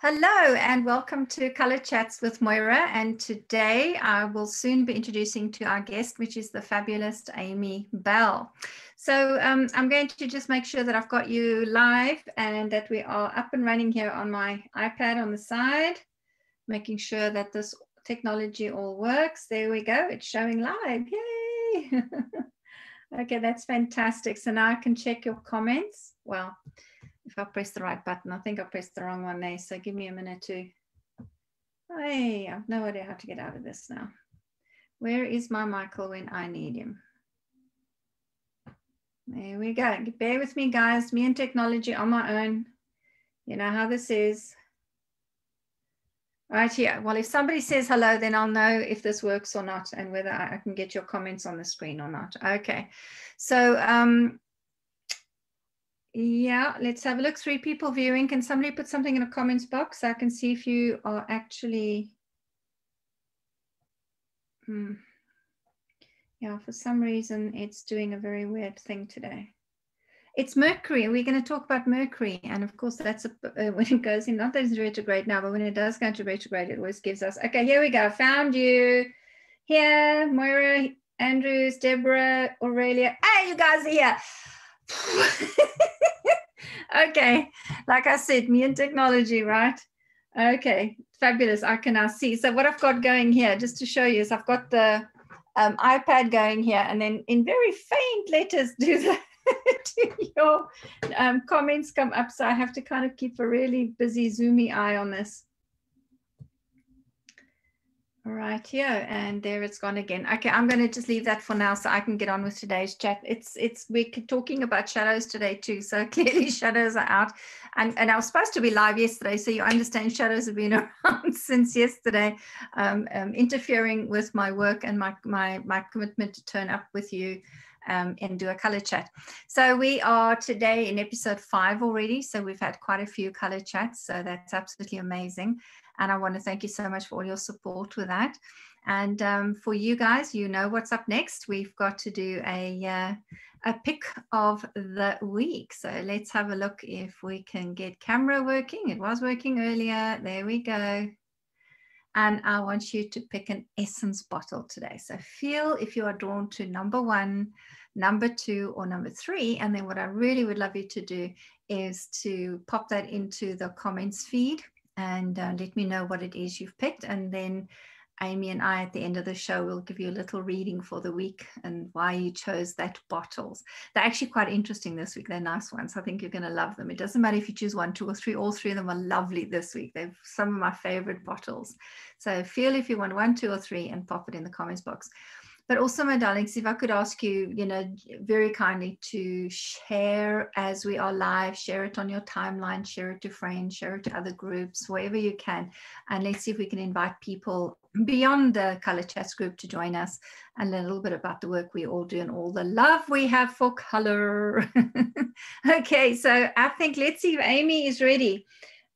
Hello and welcome to Color Chats with Moira. And today I will soon be introducing to our guest, which is the fabulous Amy Bell. So um, I'm going to just make sure that I've got you live and that we are up and running here on my iPad on the side, making sure that this technology all works. There we go. It's showing live. Yay! okay, that's fantastic. So now I can check your comments. Well, if I press the right button. I think I pressed the wrong one there. So give me a minute to, hey, I've no idea how to get out of this now. Where is my Michael when I need him? There we go. Bear with me, guys. Me and technology on my own. You know how this is. Right here. Well, if somebody says hello, then I'll know if this works or not and whether I can get your comments on the screen or not. Okay. So um, yeah, let's have a look. Three people viewing. Can somebody put something in the comments box I can see if you are actually. Hmm. Yeah, for some reason it's doing a very weird thing today. It's Mercury. We're going to talk about Mercury. And of course, that's a, uh, when it goes in, not that it's retrograde now, but when it does go into retrograde, it always gives us. Okay, here we go. Found you. Here, Moira, Andrews, Deborah, Aurelia. Hey, you guys are here. okay, like I said, me and technology, right? Okay, fabulous. I can now see. So what I've got going here, just to show you, is I've got the um, iPad going here, and then in very faint letters, do the your um, comments come up. So I have to kind of keep a really busy zoomy eye on this right here and there it's gone again okay i'm going to just leave that for now so i can get on with today's chat it's it's we're talking about shadows today too so clearly shadows are out and and i was supposed to be live yesterday so you understand shadows have been around since yesterday um, um, interfering with my work and my my my commitment to turn up with you um, and do a color chat. So we are today in episode five already. So we've had quite a few color chats. So that's absolutely amazing. And I want to thank you so much for all your support with that. And um, for you guys, you know what's up next. We've got to do a, uh, a pick of the week. So let's have a look if we can get camera working. It was working earlier. There we go. And I want you to pick an essence bottle today. So feel if you are drawn to number one, number two, or number three. And then what I really would love you to do is to pop that into the comments feed and uh, let me know what it is you've picked. And then Amy and I at the end of the show will give you a little reading for the week and why you chose that bottles. They're actually quite interesting this week. They're nice ones. I think you're going to love them. It doesn't matter if you choose one, two, or three. All three of them are lovely this week. They're some of my favorite bottles. So feel if you want one, two, or three and pop it in the comments box. But also, my darlings, if I could ask you, you know, very kindly to share as we are live, share it on your timeline, share it to friends, share it to other groups, wherever you can. And let's see if we can invite people beyond the Color Chats group to join us and learn a little bit about the work we all do and all the love we have for color. okay, so I think let's see if Amy is ready.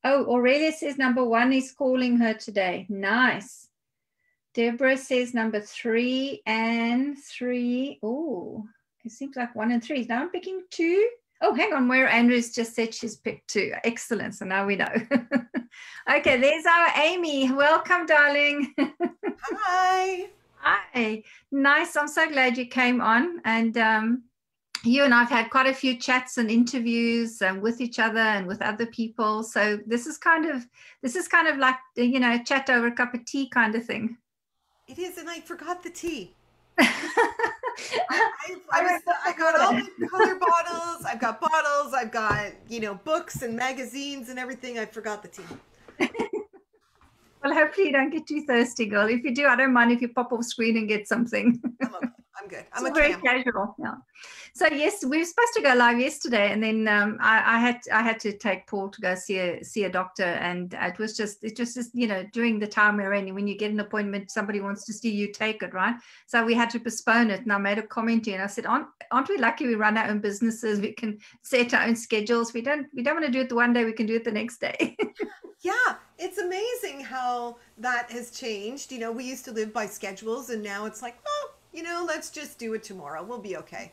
Oh, Aurelia says number one is calling her today. Nice. Deborah says number three and three. Oh, it seems like one and three. Now I'm picking two. Oh, hang on, where Andrews just said she's picked two. Excellent. So now we know. okay, there's our Amy. Welcome, darling. Hi. Hi. Nice. I'm so glad you came on. And um, you and I've had quite a few chats and interviews um, with each other and with other people. So this is kind of this is kind of like you know chat over a cup of tea kind of thing. It is, and I forgot the tea. I, I, I, was, I got all the color bottles. I've got bottles. I've got you know books and magazines and everything. I forgot the tea. well, hopefully you don't get too thirsty, girl. If you do, I don't mind if you pop off screen and get something. I'm good. I'm it's very casual. Yeah. So yes, we were supposed to go live yesterday, and then um, I, I, had I had to take Paul to go see a see a doctor, and it was just it just is you know during the time we're in, when you get an appointment, somebody wants to see you take it, right? So we had to postpone it, and I made a comment here, and I said, aren't aren't we lucky we run our own businesses? We can set our own schedules. We don't we don't want to do it the one day. We can do it the next day. yeah, it's amazing how that has changed. You know, we used to live by schedules, and now it's like, oh you know, let's just do it tomorrow. We'll be okay.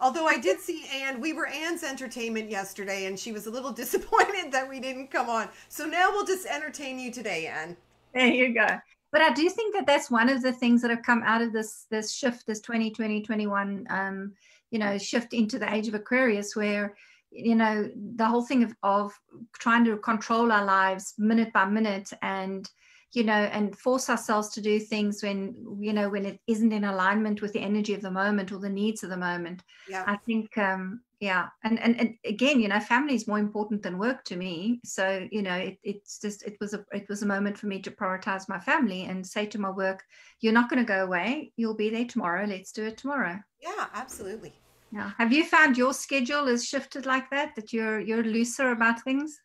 Although I did see Anne, we were Anne's entertainment yesterday, and she was a little disappointed that we didn't come on. So now we'll just entertain you today, Anne. There you go. But I do think that that's one of the things that have come out of this this shift, this 2020 21, um, you know, shift into the age of Aquarius, where you know the whole thing of, of trying to control our lives minute by minute and you know and force ourselves to do things when you know when it isn't in alignment with the energy of the moment or the needs of the moment. Yeah. I think um yeah. And, and and again you know family is more important than work to me. So you know it, it's just it was a it was a moment for me to prioritize my family and say to my work you're not going to go away. You'll be there tomorrow. Let's do it tomorrow. Yeah absolutely. Yeah. Have you found your schedule has shifted like that that you're you're looser about things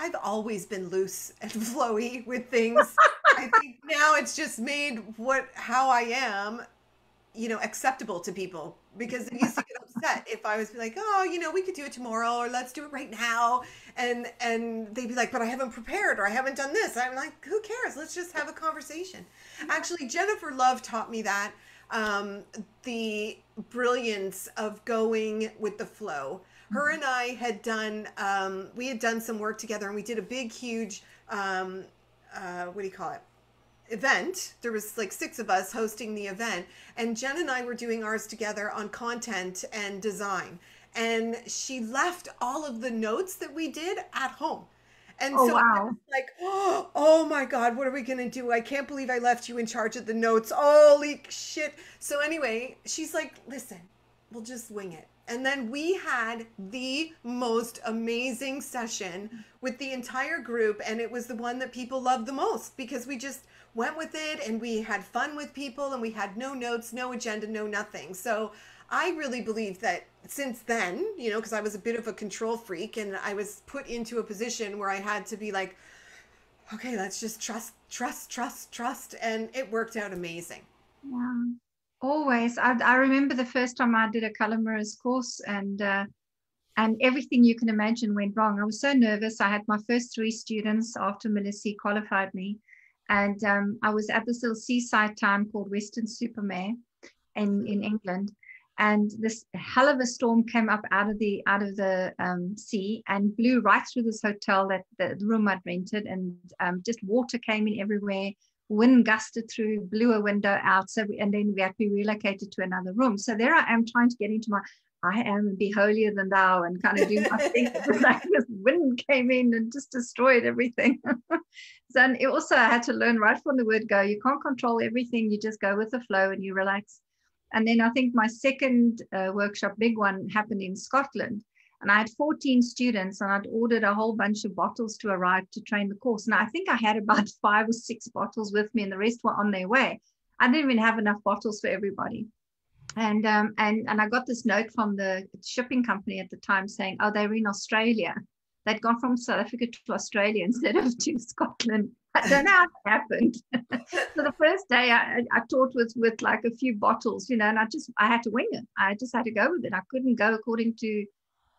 I've always been loose and flowy with things. I think now it's just made what how I am, you know, acceptable to people because I used to get upset if I was like, oh, you know, we could do it tomorrow or let's do it right now, and and they'd be like, but I haven't prepared or I haven't done this. I'm like, who cares? Let's just have a conversation. Actually, Jennifer Love taught me that um, the brilliance of going with the flow her and I had done um, we had done some work together, and we did a big, huge um, uh, what do you call it? event. There was like six of us hosting the event, and Jen and I were doing ours together on content and design. And she left all of the notes that we did at home. And oh, so wow. like, oh, oh my God, what are we gonna do? I can't believe I left you in charge of the notes. Holy shit. So anyway, she's like, listen, we'll just wing it. And then we had the most amazing session with the entire group. And it was the one that people loved the most because we just went with it and we had fun with people and we had no notes, no agenda, no nothing. So I really believe that since then, you know, because I was a bit of a control freak and I was put into a position where I had to be like, okay, let's just trust, trust, trust, trust. And it worked out amazing. Yeah. Always. I, I remember the first time I did a mirrors course and uh, and everything you can imagine went wrong. I was so nervous. I had my first three students after Melissie qualified me. And um, I was at this little seaside town called Weston-super-Mare in, in England. And this hell of a storm came up out of the out of the um, sea and blew right through this hotel that the, the room I'd rented, and um, just water came in everywhere wind gusted through, blew a window out. So, we, and then we had to be relocated to another room. So there I am trying to get into my, I am and be holier than thou and kind of do my thing. like this wind came in and just destroyed everything. so and it also I had to learn right from the word go. You can't control everything. You just go with the flow and you relax. And then I think my second uh, workshop, big one, happened in Scotland. And I had 14 students and I'd ordered a whole bunch of bottles to arrive to train the course. And I think I had about five or six bottles with me and the rest were on their way. I didn't even have enough bottles for everybody. And um, and and I got this note from the shipping company at the time saying, oh, they were in Australia. They'd gone from South Africa to Australia instead of to Scotland. I don't know how it happened. so the first day I, I taught with with like a few bottles, you know, and I just I had to wing it. I just had to go with it. I couldn't go according to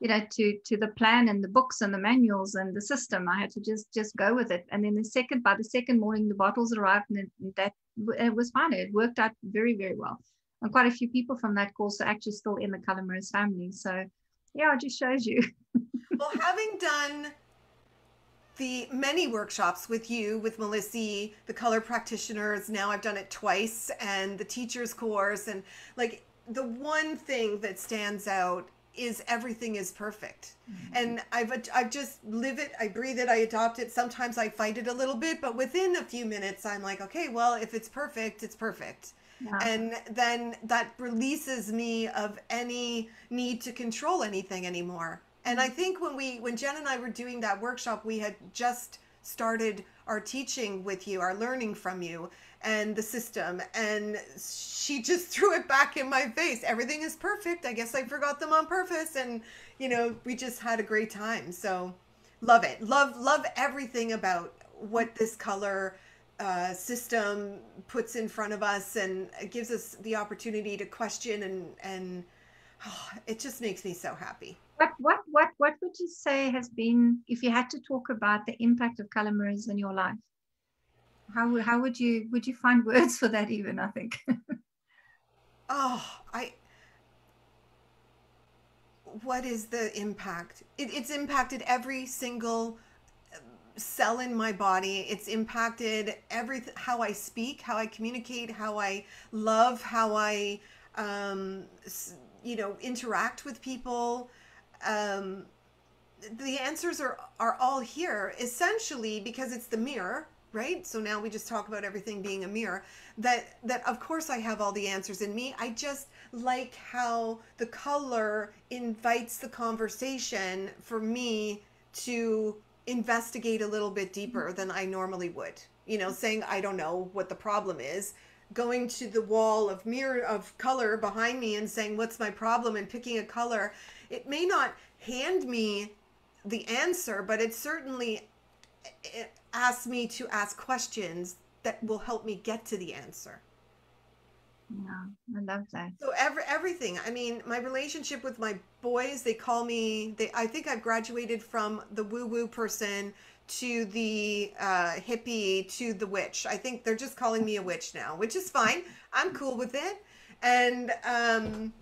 you know to to the plan and the books and the manuals and the system. I had to just just go with it. And then the second by the second morning the bottles arrived and that it was fine. It worked out very very well. And quite a few people from that course are actually still in the mirrors family. So yeah it just shows you. Well having done the many workshops with you with melissa the color practitioners now i've done it twice and the teachers course and like the one thing that stands out is everything is perfect. Mm-hmm. and i've i've just live it i breathe it i adopt it. Sometimes i fight it a little bit but within a few minutes i'm like okay well if it's perfect it's perfect. Yeah. and then that releases me of any need to control anything anymore. And i think when we when jen and i were doing that workshop we had just started our teaching with you our learning from you and the system and she just threw it back in my face. Everything is perfect. I guess i forgot them on purpose and you know we just had a great time. So love it. Love love everything about what this color uh, system puts in front of us and gives us the opportunity to question and and oh, it just makes me so happy. What what what what would you say has been if you had to talk about the impact of color mirrors in your life how how would you would you find words for that even i think oh i what is the impact? It, it's impacted every single cell in my body. It's impacted every how I speak, how I communicate, how I love, how I um, you know interact with people. Um, the answers are are all here essentially because it's the mirror right? So now we just talk about everything being a mirror. That that of course i have all the answers in me. I just like how the color invites the conversation for me to investigate a little bit deeper than i normally would. You know saying i don't know what the problem is. Going to the wall of mirror of color behind me and saying what's my problem? and picking a color. It may not hand me the answer but it certainly it asks me to ask questions that will help me get to the answer yeah i love that so every everything i mean my relationship with my boys they call me they i think i've graduated from the woo woo person to the uh, hippie to the witch. I think they're just calling me a witch now, which is fine. I'm cool with it. And um,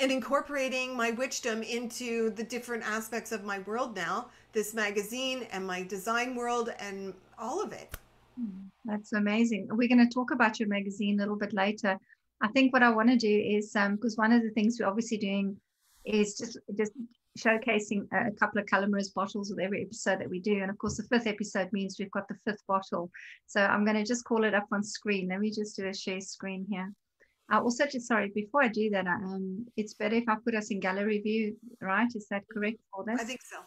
and incorporating my witchdom into the different aspects of my world now, this magazine and my design world and all of it. Hmm, that's amazing. We're going to talk about your magazine a little bit later. I think what I want to do is um because one of the things we're obviously doing is just just showcasing a couple of Colour Mirrors bottles with every episode that we do. And of course, the fifth episode means we've got the fifth bottle. So I'm going to just call it up on screen. Let me just do a share screen here. I also just, sorry, before I do that, um, it's better if I put us in gallery view, right? Is that correct for this? I think so.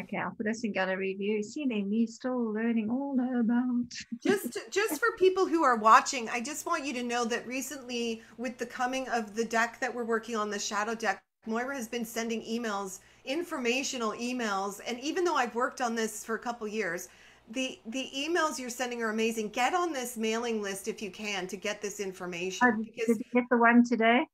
Okay, I'll put us in gallery view. See, then you still learning all about. just, just for people who are watching, I just want you to know that recently, with the coming of the deck that we're working on, the shadow deck, Moira has been sending emails, informational emails, and even though I've worked on this for a couple years, the the emails you're sending are amazing. Get on this mailing list if you can to get this information. Because did you get the one today?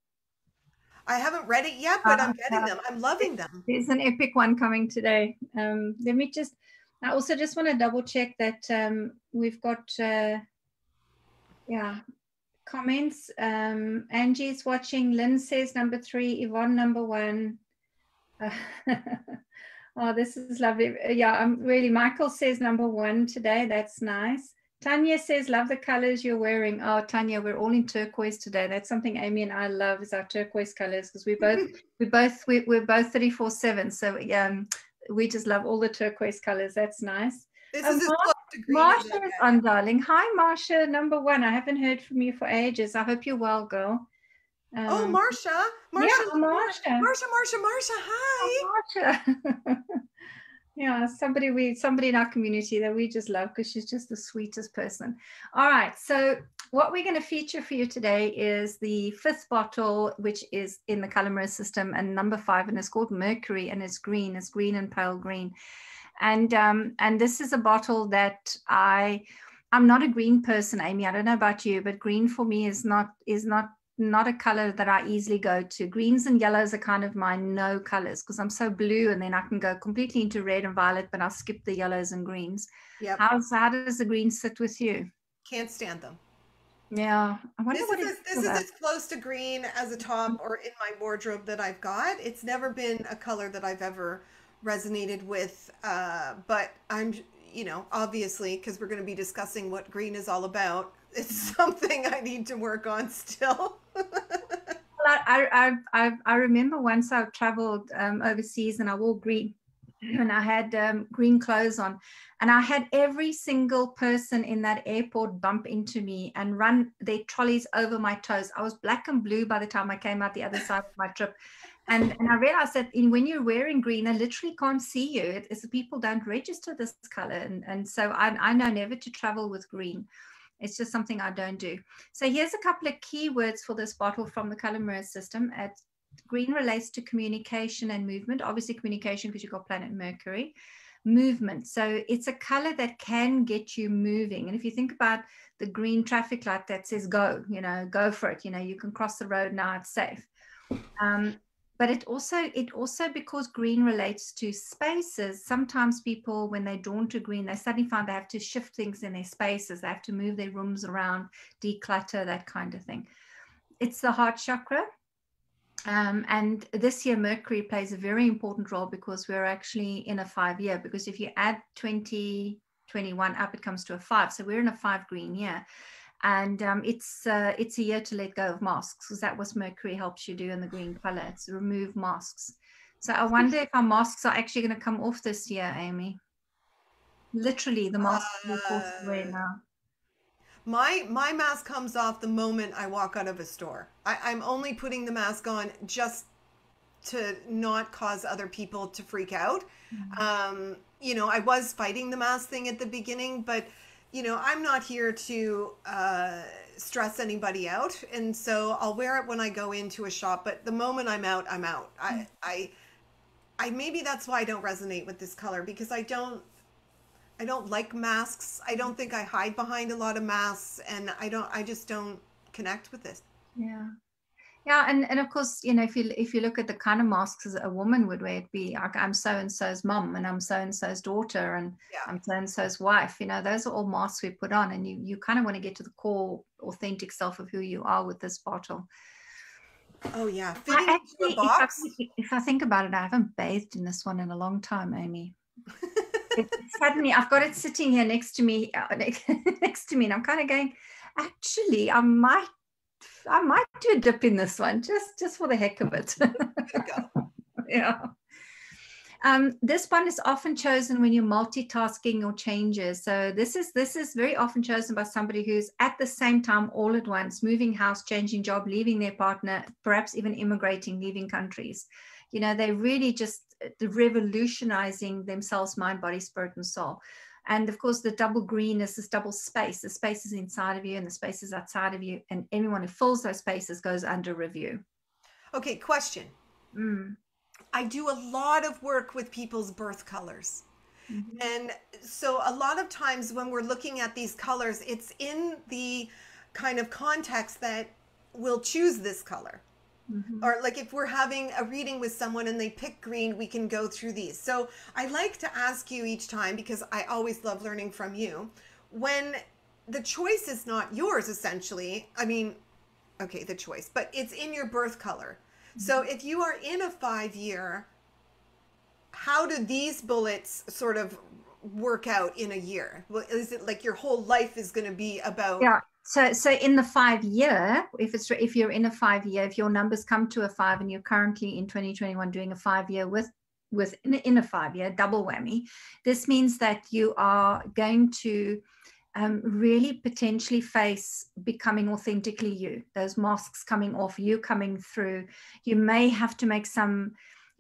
I haven't read it yet, but uh, I'm getting uh, them. I'm loving them. There's an epic one coming today. Um, let me just. I also just want to double check that um, we've got. Uh, yeah, comments. Um, Angie's watching. Lynn says number three. Yvonne number one. Oh, this is lovely. Yeah, I'm really. Michael says number one today. That's nice. Tanya says, love the colors you're wearing. Oh, Tanya, we're all in turquoise today. That's something Amy and I love is our turquoise colors because we both, we both, we, we're both 34 seven. So um, we just love all the turquoise colors. That's nice. This um, is Marsha is on, darling. Hi, Marsha, number one. I haven't heard from you for ages. I hope you're well, girl. Oh, um, oh, Marsha. Marsha. Yeah, Marsha. Marsha, Marsha, Marsha. Hi. Oh, Marsha. yeah, somebody we somebody in our community that we just love because she's just the sweetest person. All right, so what we're going to feature for you today is the fifth bottle, which is in the Colour Mirrors system, and number five, and it's called Mercury, and it's green. It's green and pale green and um, and this is a bottle that I I'm not a green person, Amy. I don't know about you, but green for me is not is not not a color that I easily go to. Greens and yellows are kind of my no colors because I'm so blue, and then I can go completely into red and violet, but I'll skip the yellows and greens. Yeah. How's how does the green sit with you? Can't stand them. Yeah, I wonder this what is, this is as close to green as a top or in my wardrobe that I've got. It's never been a color that I've ever resonated with. Uh, but I'm, you know, obviously, because we're going to be discussing what green is all about, it's something I need to work on still. I, I, I, I remember once I traveled um, overseas and I wore green and I had um, green clothes on. And I had every single person in that airport bump into me and run their trolleys over my toes. I was black and blue by the time I came out the other side of my trip and and I realized that in, when you're wearing green, I literally can't see you. It, it's the people don't register this color, and and so I, I know never to travel with green. It's just something I don't do. So here's a couple of keywords for this bottle from the Colour Mirrors system. At green relates to communication and movement. Obviously, communication because you've got planet Mercury. Movement. So it's a color that can get you moving. And if you think about the green traffic light that says go, you know, go for it. You know, you can cross the road now. It's safe. Um, but it also it also because green relates to spaces sometimes people when they're drawn to green they suddenly find they have to shift things in their spaces they have to move their rooms around declutter that kind of thing it's the heart chakra Um, and this year, Mercury plays a very important role because we're actually in a five year. Because if you add 2021 up, it comes to a five. So we're in a five green year. And um, it's uh, it's a year to let go of masks because that was Mercury helps you do in the green color. It's remove masks. So I wonder if our masks are actually going to come off this year, Amy. Literally, the masks uh, are forced away now. My my mask comes off the moment I walk out of a store. I, I'm only putting the mask on just to not cause other people to freak out. Mm-hmm. Um, you know, I was fighting the mask thing at the beginning, but you know, I'm not here to uh, stress anybody out, and so I'll wear it when I go into a shop. But the moment I'm out, I'm out. I, I, I maybe that's why I don't resonate with this color because I don't I don't like masks. I don't think I hide behind a lot of masks and I don't I just don't connect with this. Yeah. Yeah, and, and of course, you know, if you if you look at the kind of masks a woman would wear, it'd be like I'm so and so's mom, and I'm so and so's daughter, and yeah. I'm so and so's wife. You know, those are all masks we put on, and you you kind of want to get to the core, authentic self of who you are with this bottle. Oh yeah, fitting actually, if I, if I think about it, I haven't bathed in this one in a long time, Amy. suddenly I've got it sitting here next to me, uh, next to me, and I'm kind of going, actually, I might, I might do a dip in this one just, just for the heck of it. yeah. Um, this one is often chosen when you're multitasking or changes. So this is this is very often chosen by somebody who's at the same time all at once moving house, changing job, leaving their partner, perhaps even immigrating, leaving countries. You know, they're really just revolutionizing themselves, mind, body, spirit, and soul. And of course, the double green is this double space. The space is inside of you and the space is outside of you. And anyone who fills those spaces goes under review. Okay, question. Mm. I do a lot of work with people's birth colors. Mm-hmm. And so, a lot of times when we're looking at these colors, it's in the kind of context that we'll choose this color. Mm-hmm. Or like if we're having a reading with someone and they pick green, we can go through these. So I like to ask you each time because I always love learning from you. When the choice is not yours, essentially, I mean, okay, the choice, but it's in your birth color. Mm-hmm. So if you are in a five year, how do these bullets sort of work out in a year? Well, is it like your whole life is going to be about yeah so so in the five year if it's if you're in a five year if your numbers come to a five and you're currently in 2021 doing a five year with with in, a five year double whammy this means that you are going to um, really potentially face becoming authentically you those masks coming off you coming through. You may have to make some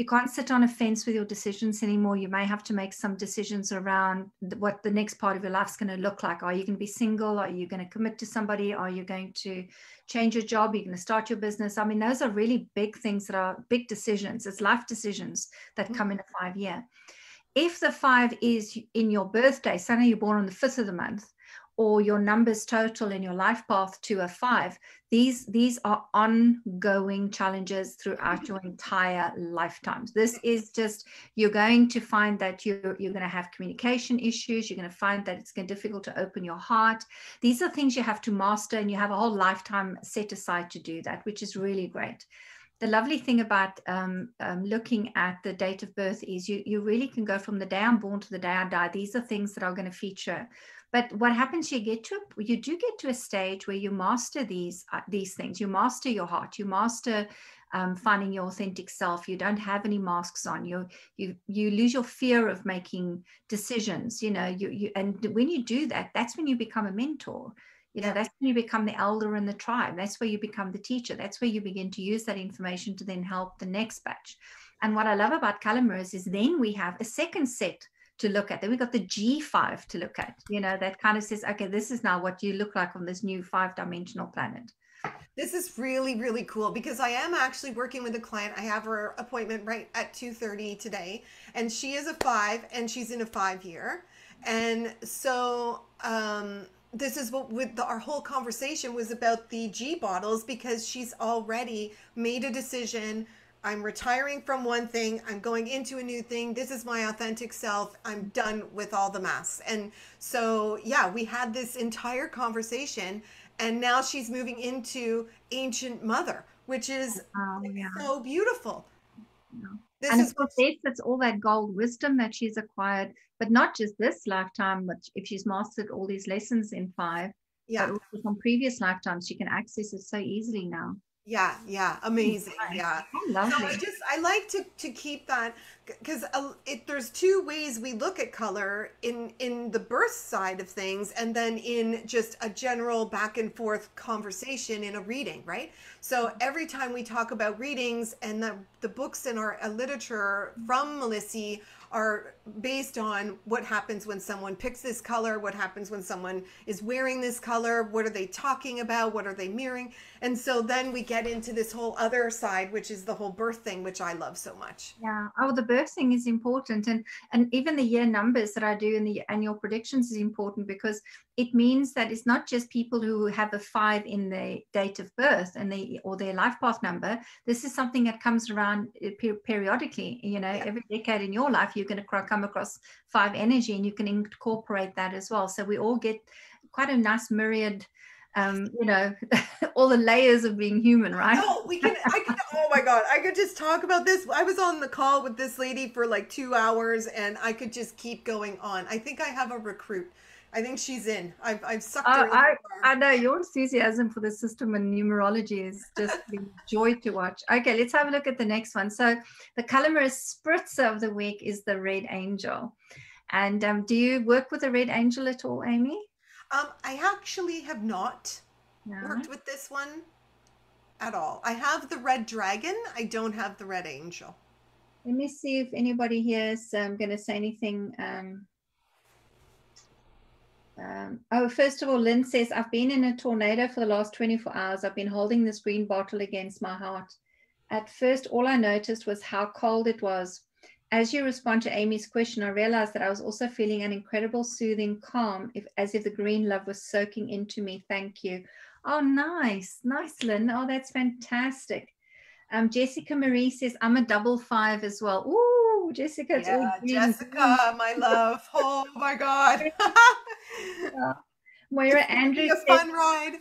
you can't sit on a fence with your decisions anymore. You may have to make some decisions around what the next part of your life is going to look like. Are you going to be single? Are you going to commit to somebody? Are you going to change your job? Are you going to start your business? I mean, those are really big things that are big decisions. It's life decisions that mm-hmm. come in a five year. If the five is in your birthday, suddenly you're born on the fifth of the month, or your numbers total in your life path to a five these these are ongoing challenges throughout your entire lifetimes. This is just you're going to find that you're, you're going to have communication issues you're going to find that it's going to difficult to open your heart. These are things you have to master and you have a whole lifetime set aside to do that which is really great. The lovely thing about um, um, looking at the date of birth is you, you really can go from the day I'm born to the day I die. These are things that are going to feature but what happens you get to you do get to a stage where you master these uh, these things. You master your heart. You master um, finding your authentic self. You don't have any masks on. You you you lose your fear of making decisions you know you, you and when you do that that's when you become a mentor. You know that's when you become the elder in the tribe. That's where you become the teacher. That's where you begin to use that information to then help the next batch. And what i love about color is then we have a second set to look at. Then we got the G5 to look at, you know, that kind of says, okay, this is now what you look like on this new five dimensional planet. This is really, really cool because I am actually working with a client. I have her appointment right at 2.30 today and she is a five and she's in a five year. And so, um, this is what with the, our whole conversation was about the G bottles because she's already made a decision I'm retiring from one thing. I'm going into a new thing. This is my authentic self. I'm done with all the masks. And so, yeah, we had this entire conversation. And now she's moving into Ancient Mother, which is Oh, yeah. so beautiful. Yeah. This and is of course, yes, it's all that gold wisdom that she's acquired, but not just this lifetime, but if she's mastered all these lessons in five, yeah, but also from previous lifetimes, she can access it so easily now. Yeah, yeah, amazing. Yeah. Oh, So. I just I like to to keep that because it there's two ways we look at color in in the birth side of things and then in just a general back and forth conversation in a reading, right? So every time we talk about readings and the the books in our uh, literature from Melissie are based on what happens when someone picks this color, what happens when someone is wearing this color, what are they talking about, what are they mirroring, and so then we get into this whole other side, which is the whole birth thing, which I love so much. Yeah. Oh, the birth thing is important, and and even the year numbers that I do in the annual predictions is important because it means that it's not just people who have a five in their date of birth and they or their life path number. This is something that comes around uh, per- periodically. You know, Yeah. every decade in your life, you're going to come across five energy, and you can incorporate that as well. So we all get quite a nice myriad. Um, you know, all the layers of being human, right? No, we can. I could. Oh my god, I could just talk about this. I was on the call with this lady for like two hours, and I could just keep going on. I think I have a recruit. I think she's in. I've I've sucked her. In I. I know your enthusiasm for the system and numerology is just a joy to watch. Okay, let's have a look at the next one. So, the Colour Mirrors spritzer of the week is the Red Angel. And um, do you work with the Red Angel at all, Amy? Um, I actually have not No. worked with this one at all. I have the red dragon. I don't have the red angel. Let me see if anybody here is um, going to say anything. Um, um, oh, first of all, Lynn says, I've been in a tornado for the last 24 hours. I've been holding this green bottle against my heart. At first, all I noticed was how cold it was. As you respond to Amy's question, I realized that I was also feeling an incredible soothing calm, if, as if the green love was soaking into me. Thank you. Oh, nice. Nice, Lynn. Oh, that's fantastic. Um, Jessica Marie says, I'm a double five as well. Ooh, Jessica. Yeah. Jessica, my love. Oh my god. Moira It's gonna Andrews a says, ride.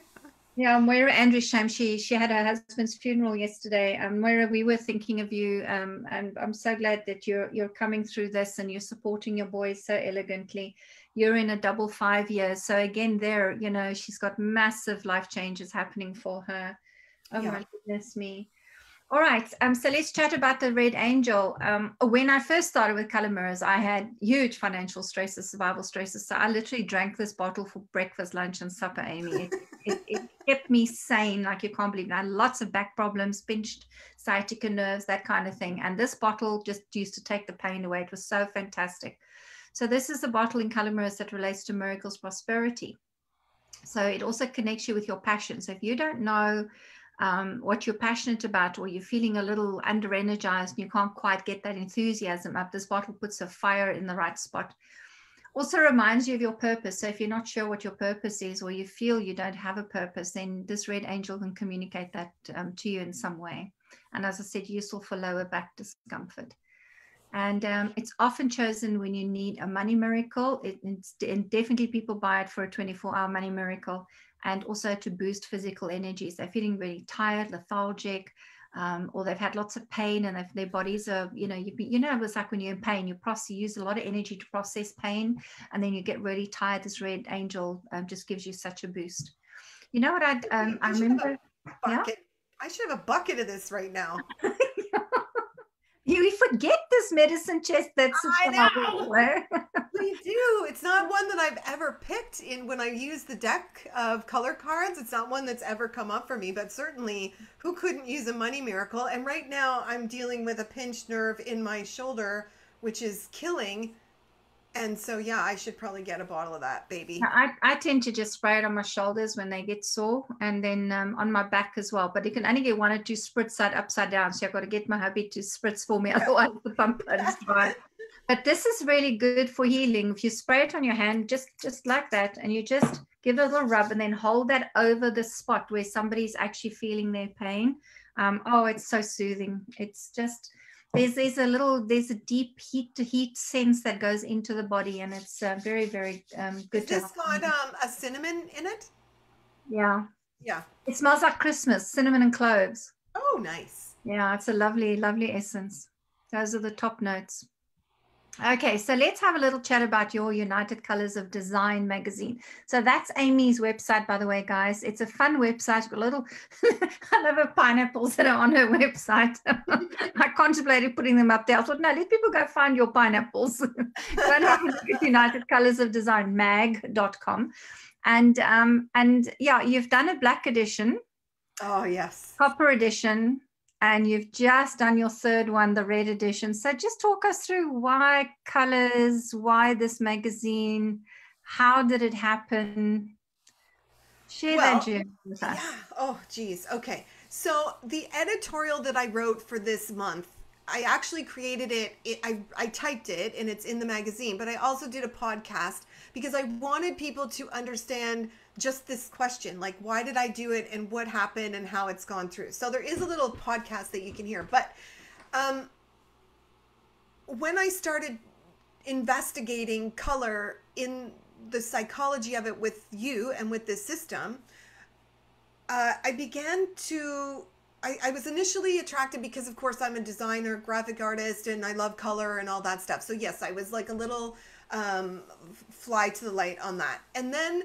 yeah, Moira Andrews Sham, she she had her husband's funeral yesterday. Um, Moira, we were thinking of you, um, and I'm so glad that you're you're coming through this and you're supporting your boys so elegantly. You're in a double five years, so again, there, you know, she's got massive life changes happening for her. Oh Yeah. my goodness me. All right, um, so let's chat about the Red Angel. Um, when I first started with color mirrors, I had huge financial stresses, survival stresses. So I literally drank this bottle for breakfast, lunch, and supper, Amy. It, it, it kept me sane, like you can't believe. it. I had lots of back problems, pinched sciatica nerves, that kind of thing. And this bottle just used to take the pain away. It was so fantastic. So this is the bottle in color mirrors that relates to miracles prosperity. So it also connects you with your passion. So if you don't know um, what you're passionate about, or you're feeling a little under energized and you can't quite get that enthusiasm up, this bottle puts a fire in the right spot. Also reminds you of your purpose. So if you're not sure what your purpose is, or you feel you don't have a purpose, then this red angel can communicate that um, to you in some way. And as I said, useful for lower back discomfort. And um, it's often chosen when you need a money miracle. It, and definitely people buy it for a 24 hour money miracle and also to boost physical energies. They're feeling really tired, lethargic, um, or they've had lots of pain and their bodies are, you know, you, you know, it's like when you're in pain, you process, you use a lot of energy to process pain and then you get really tired. This red angel um, just gives you such a boost. You know what I, um, I I should have remember? Yeah. I should have a bucket of this right now. you forget this medicine chest that's I know. We do. It's not one that I've ever picked in when I use the deck of color cards. It's not one that's ever come up for me, but certainly who couldn't use a money miracle? And right now I'm dealing with a pinched nerve in my shoulder, which is killing. And so, yeah, I should probably get a bottle of that, baby. I, I tend to just spray it on my shoulders when they get sore and then um, on my back as well. But you can only get one or two spritz side upside down. So I've got to get my hubby to spritz for me. Otherwise, the pump is dry. But this is really good for healing. If you spray it on your hand, just just like that, and you just give it a little rub and then hold that over the spot where somebody's actually feeling their pain. Um, oh, it's so soothing. It's just there's there's a little there's a deep heat to heat sense that goes into the body, and it's uh, very very um, good. Is this got um, a cinnamon in it? Yeah. Yeah. It smells like Christmas, cinnamon and cloves. Oh, nice. Yeah, it's a lovely, lovely essence. Those are the top notes. Okay, so let's have a little chat about your United Colors of Design magazine. So that's Amy's website, by the way, guys. It's a fun website. Got a little, I love her pineapples that are on her website. I contemplated putting them up there. I thought, no, let people go find your pineapples. go and have a look at United Colors of Design mag.com. And um, and yeah, you've done a black edition. Oh yes. Copper edition, and you've just done your third one, the red edition. So just talk us through why colors, why this magazine, how did it happen? Share well, that journey with us. Yeah. Oh, geez. Okay. So the editorial that I wrote for this month, I actually created it, it I, I typed it and it's in the magazine, but I also did a podcast because I wanted people to understand just this question like why did i do it and what happened and how it's gone through? So there is a little podcast that you can hear but um, when i started investigating color in the psychology of it with you and with this system uh, i began to I, I, was initially attracted because of course i'm a designer graphic artist and i love color and all that stuff. So yes i was like a little um, fly to the light on that. And then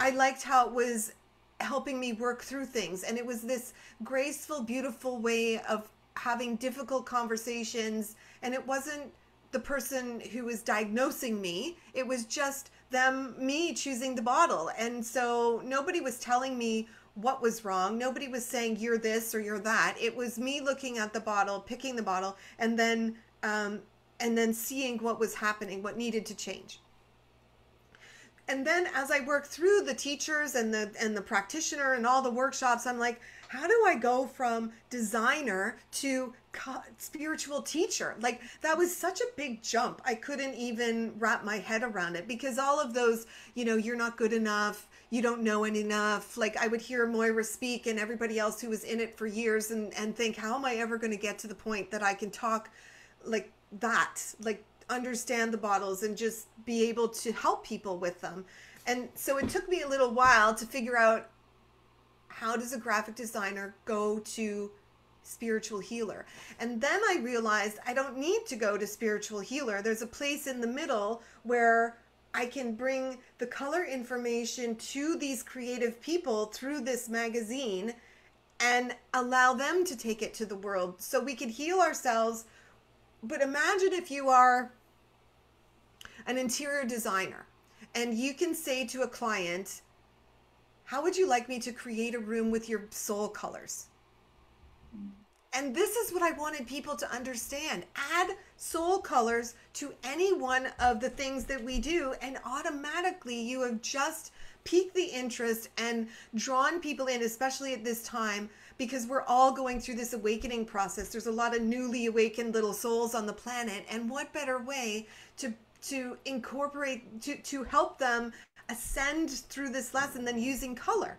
I liked how it was helping me work through things. And it was this graceful, beautiful way of having difficult conversations. And it wasn't the person who was diagnosing me, it was just them, me choosing the bottle. And so nobody was telling me what was wrong. Nobody was saying you're this or you're that. It was me looking at the bottle, picking the bottle, and then um, and then seeing what was happening, what needed to change and then as I work through the teachers and the and the practitioner and all the workshops, I'm like, how do I go from designer to spiritual teacher? Like that was such a big jump. I couldn't even wrap my head around it because all of those, you know, you're not good enough, you don't know enough. Like I would hear Moira speak and everybody else who was in it for years and and think, how am I ever going to get to the point that I can talk like that? Like understand the bottles and just be able to help people with them. And so it took me a little while to figure out how does a graphic designer go to spiritual healer. And then I realized I don't need to go to spiritual healer. There's a place in the middle where I can bring the color information to these creative people through this magazine and allow them to take it to the world so we can heal ourselves. But imagine if you are an interior designer, and you can say to a client, How would you like me to create a room with your soul colors? And this is what I wanted people to understand. Add soul colors to any one of the things that we do, and automatically you have just piqued the interest and drawn people in, especially at this time, because we're all going through this awakening process. There's a lot of newly awakened little souls on the planet, and what better way to to incorporate to to help them ascend through this lesson than using color.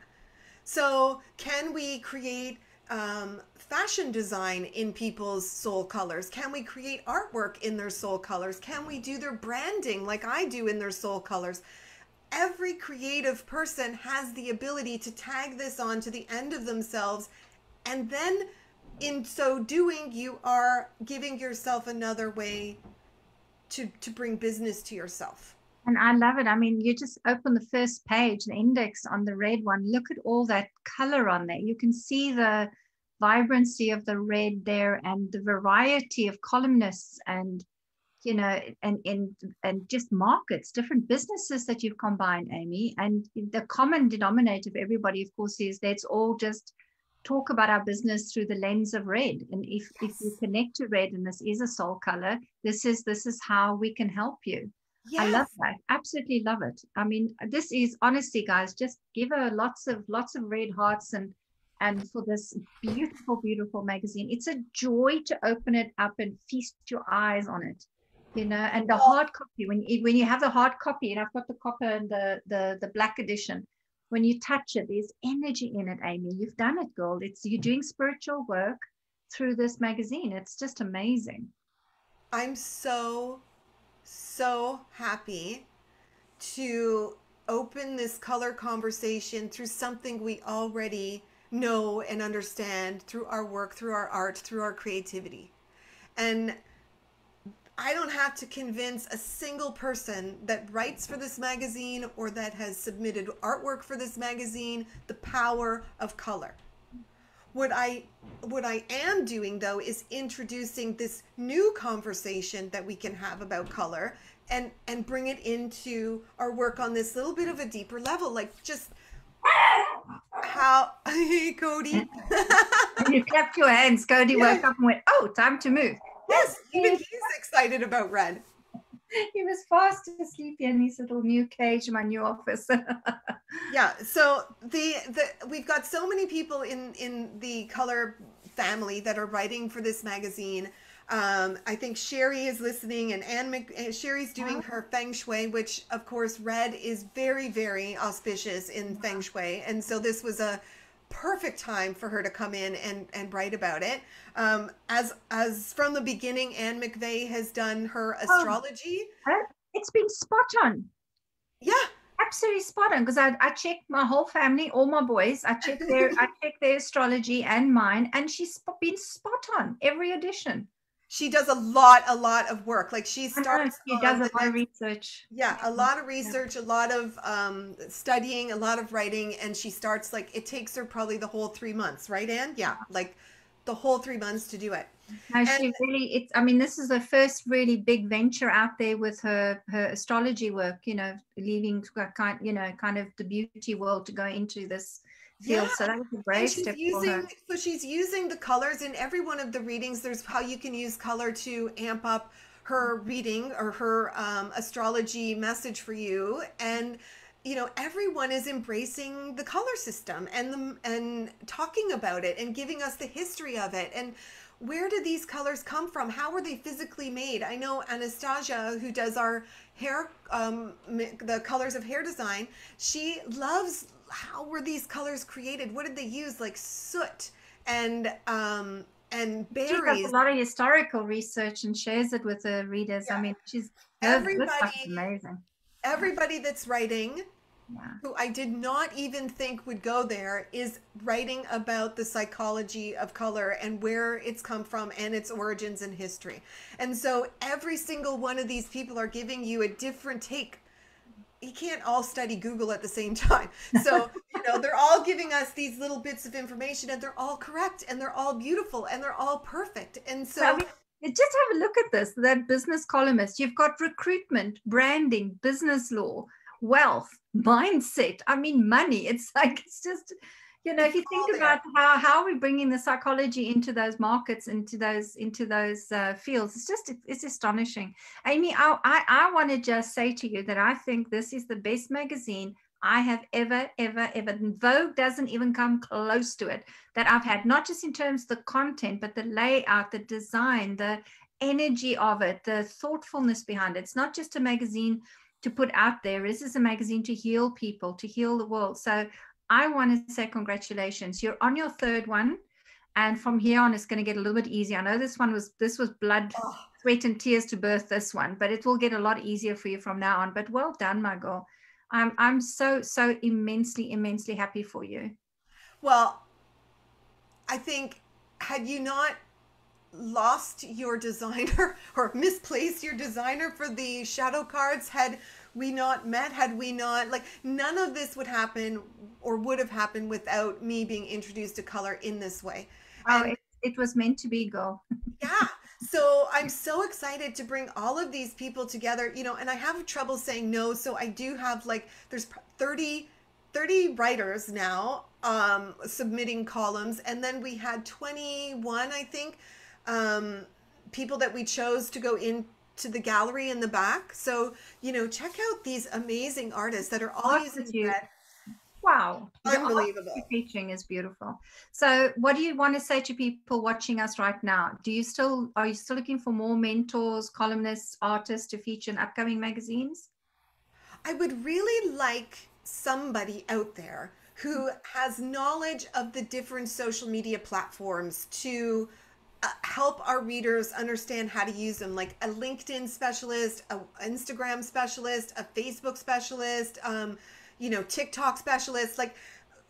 So can we create um, fashion design in people's soul colors? Can we create artwork in their soul colors? Can we do their branding like i do in their soul colors? Every creative person has the ability to tag this on to the end of themselves and then in so doing you are giving yourself another way to to bring business to yourself. And i love it. I mean you just open the first page the index on the red one look at all that color on there. You can see the vibrancy of the red there and the variety of columnists and you know and and and just markets different businesses that you've combined amy. And the common denominator of everybody of course is that's all just talk about our business through the lens of red. And if yes. if you connect to red and this is a soul color this is this is how we can help you. Yes. i love that. Absolutely love it. I mean this is honestly guys just give her lots of lots of red hearts and and for this beautiful beautiful magazine. It's a joy to open it up and feast your eyes on it you know and the hard copy. When you when you have the hard copy and i've got the copper and the the the black edition when you touch it, there's energy in it, Amy. You've done it, girl. It's you're doing spiritual work through this magazine. It's just amazing. I'm so, so happy to open this color conversation through something we already know and understand through our work, through our art, through our creativity. And I don't have to convince a single person that writes for this magazine or that has submitted artwork for this magazine the power of color. What I what I am doing though is introducing this new conversation that we can have about color and and bring it into our work on this little bit of a deeper level like just how hey Cody you kept your hands Cody yeah. woke up and went oh time to move yes even he's excited about red. He was fast asleep in his little new cage in my new office. Yeah so the the we've got so many people in in the color family that are writing for this magazine. Um, I think Sherry is listening, and Anne Mc, uh, Sherry's doing her feng shui, which of course red is very, very auspicious in feng shui, and so this was a perfect time for her to come in and and write about it. Um, as as from the beginning, Anne McVeigh has done her oh, astrology. it's been spot on. Yeah, absolutely spot on because I, I checked my whole family, all my boys. I checked their I checked their astrology and mine, and she's been spot on every edition she does a lot a lot of work. Like she starts she does a lot of research. Yeah a lot of research yeah. a lot of um, studying a lot of writing and she starts like it takes her probably the whole three months right anne? Yeah like the whole three months to do it. No, she really it's i mean this is the first really big venture out there with her her astrology work you know leaving kind you know kind of the beauty world to go into this. Yeah. So that was a step using, So she's using the colors in every one of the readings. There's how you can use color to amp up her reading or her um, astrology message for you. And you know everyone is embracing the color system and the and talking about it and giving us the history of it and where did these colors come from how were they physically made i know anastasia who does our hair um, the colors of hair design she loves how were these colors created? What did they use? Like soot and um and berries. She does a lot of historical research and shares it with the readers. Yeah. I mean, she's everybody amazing. Everybody that's writing yeah. who I did not even think would go there is writing about the psychology of color and where it's come from and its origins and history. And so every single one of these people are giving you a different take you can't all study Google at the same time. So, you know, they're all giving us these little bits of information and they're all correct and they're all beautiful and they're all perfect. And so just have a look at this that business columnist. You've got recruitment, branding, business law, wealth, mindset. I mean, money. It's like, it's just, you know if you think about how how are we bringing the psychology into those markets into those into those uh, fields it's just it's astonishing amy i i, I want to just say to you that i think this is the best magazine I have ever, ever, ever. Vogue doesn't even come close to it that I've had, not just in terms of the content, but the layout, the design, the energy of it, the thoughtfulness behind it. It's not just a magazine to put out there. This is a magazine to heal people, to heal the world. So I want to say congratulations. You're on your third one. And from here on, it's going to get a little bit easier. I know this one was this was blood, oh. sweat, and tears to birth this one, but it will get a lot easier for you from now on. But well done, my girl. I'm I'm so so immensely immensely happy for you. Well, I think had you not lost your designer or misplaced your designer for the shadow cards, had we not met, had we not, like, none of this would happen or would have happened without me being introduced to color in this way. Oh, and, it, it was meant to be, go. yeah. So I'm so excited to bring all of these people together, you know, and I have trouble saying no. So I do have like, there's 30, 30 writers now um, submitting columns. And then we had 21, I think, um, people that we chose to go in to the gallery in the back. So, you know, check out these amazing artists that are all using red. Wow. Unbelievable. teaching is beautiful. So what do you want to say to people watching us right now? Do you still are you still looking for more mentors, columnists, artists to feature in upcoming magazines? I would really like somebody out there who has knowledge of the different social media platforms to uh, help our readers understand how to use them like a linkedin specialist a instagram specialist a facebook specialist um, you know tiktok specialist like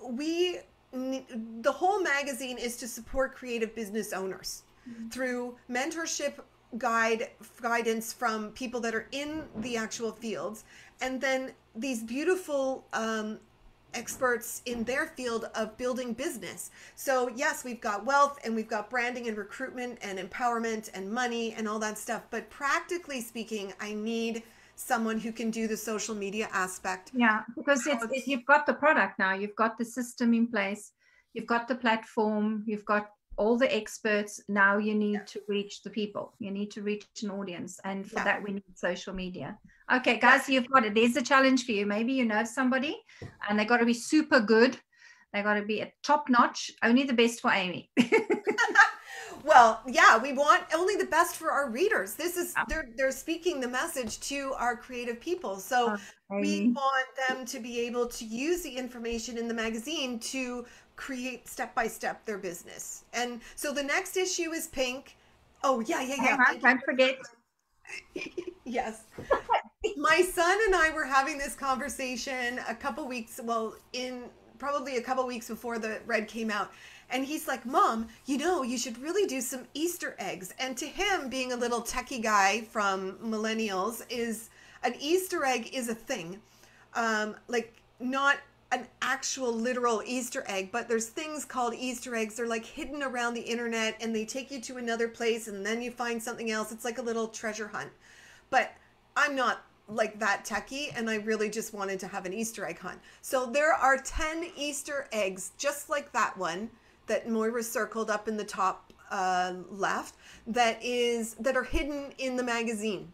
we the whole magazine is to support creative business owners mm-hmm. through mentorship guide guidance from people that are in the actual fields and then these beautiful um, experts in their field of building business. So, yes, we've got wealth and we've got branding and recruitment and empowerment and money and all that stuff. But practically speaking, I need someone who can do the social media aspect. Yeah, because it's, it, you've got the product now, you've got the system in place, you've got the platform, you've got all the experts. Now you need yeah. to reach the people, you need to reach an audience. And for yeah. that, we need social media. Okay, guys, you've got it. There's a challenge for you. Maybe you know somebody and they've got to be super good. They've got to be a top notch. Only the best for Amy. well, yeah, we want only the best for our readers. This is they're they're speaking the message to our creative people. So okay. we want them to be able to use the information in the magazine to create step by step their business. And so the next issue is pink. Oh yeah, yeah, yeah. Uh-huh, don't forget. Yes. My son and I were having this conversation a couple weeks, well, in probably a couple weeks before the red came out. And he's like, Mom, you know, you should really do some Easter eggs. And to him, being a little techie guy from millennials, is an Easter egg is a thing. Um, like, not an actual literal Easter egg, but there's things called Easter eggs. They're like hidden around the internet and they take you to another place and then you find something else. It's like a little treasure hunt. But I'm not like that techie and I really just wanted to have an Easter egg hunt. So there are 10 Easter eggs just like that one that Moira circled up in the top uh, left that is that are hidden in the magazine.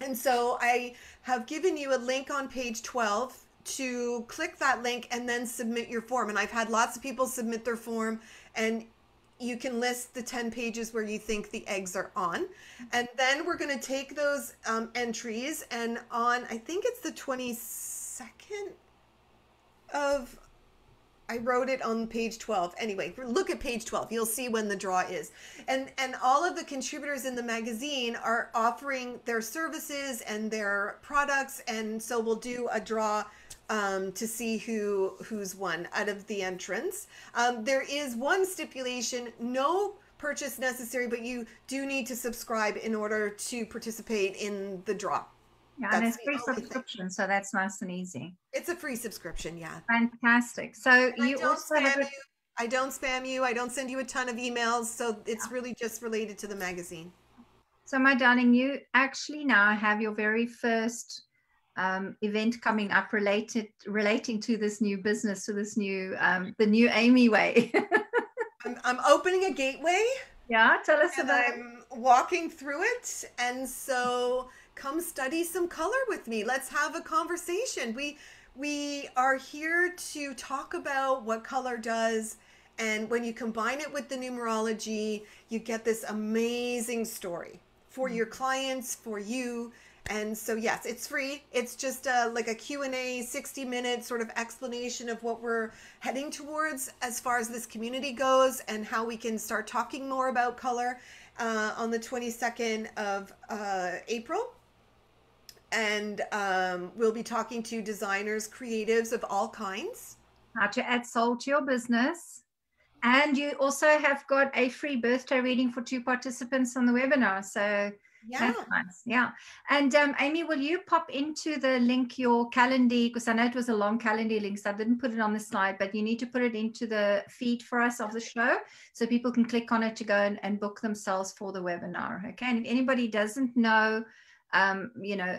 And so I have given you a link on page 12 to click that link and then submit your form. And I've had lots of people submit their form and you can list the 10 pages where you think the eggs are on. And then we're going to take those um, entries and on, I think it's the 22nd of, I wrote it on page 12. Anyway, look at page 12. You'll see when the draw is. And and all of the contributors in the magazine are offering their services and their products and so we'll do a draw um, to see who who's won out of the entrants. Um, there is one stipulation: no purchase necessary, but you do need to subscribe in order to participate in the draw. Yeah, that's and it's free subscription, thing. so that's nice and easy. It's a free subscription, yeah. Fantastic. So and you also have. A- you. I don't spam you. I don't send you a ton of emails, so it's yeah. really just related to the magazine. So, my darling, you actually now have your very first um, event coming up related relating to this new business, to this new um, the new Amy way. I'm, I'm opening a gateway. Yeah, tell us about. It. I'm walking through it, and so come study some color with me. Let's have a conversation. We we are here to talk about what color does. And when you combine it with the numerology, you get this amazing story for mm-hmm. your clients, for you, and so yes it's free. It's just a, like a q&a 60 minute sort of explanation of what we're heading towards as far as this community goes and how we can start talking more about color uh, on the 22nd of uh, april. And um, we'll be talking to designers creatives of all kinds. How to add soul to your business. And you also have got a free birthday reading for two participants on the webinar. So yeah. Nice. Yeah. And um, Amy, will you pop into the link your calendar? Because I know it was a long calendar link, so I didn't put it on the slide, but you need to put it into the feed for us of the show so people can click on it to go and, and book themselves for the webinar. Okay. And if anybody doesn't know, um, you know,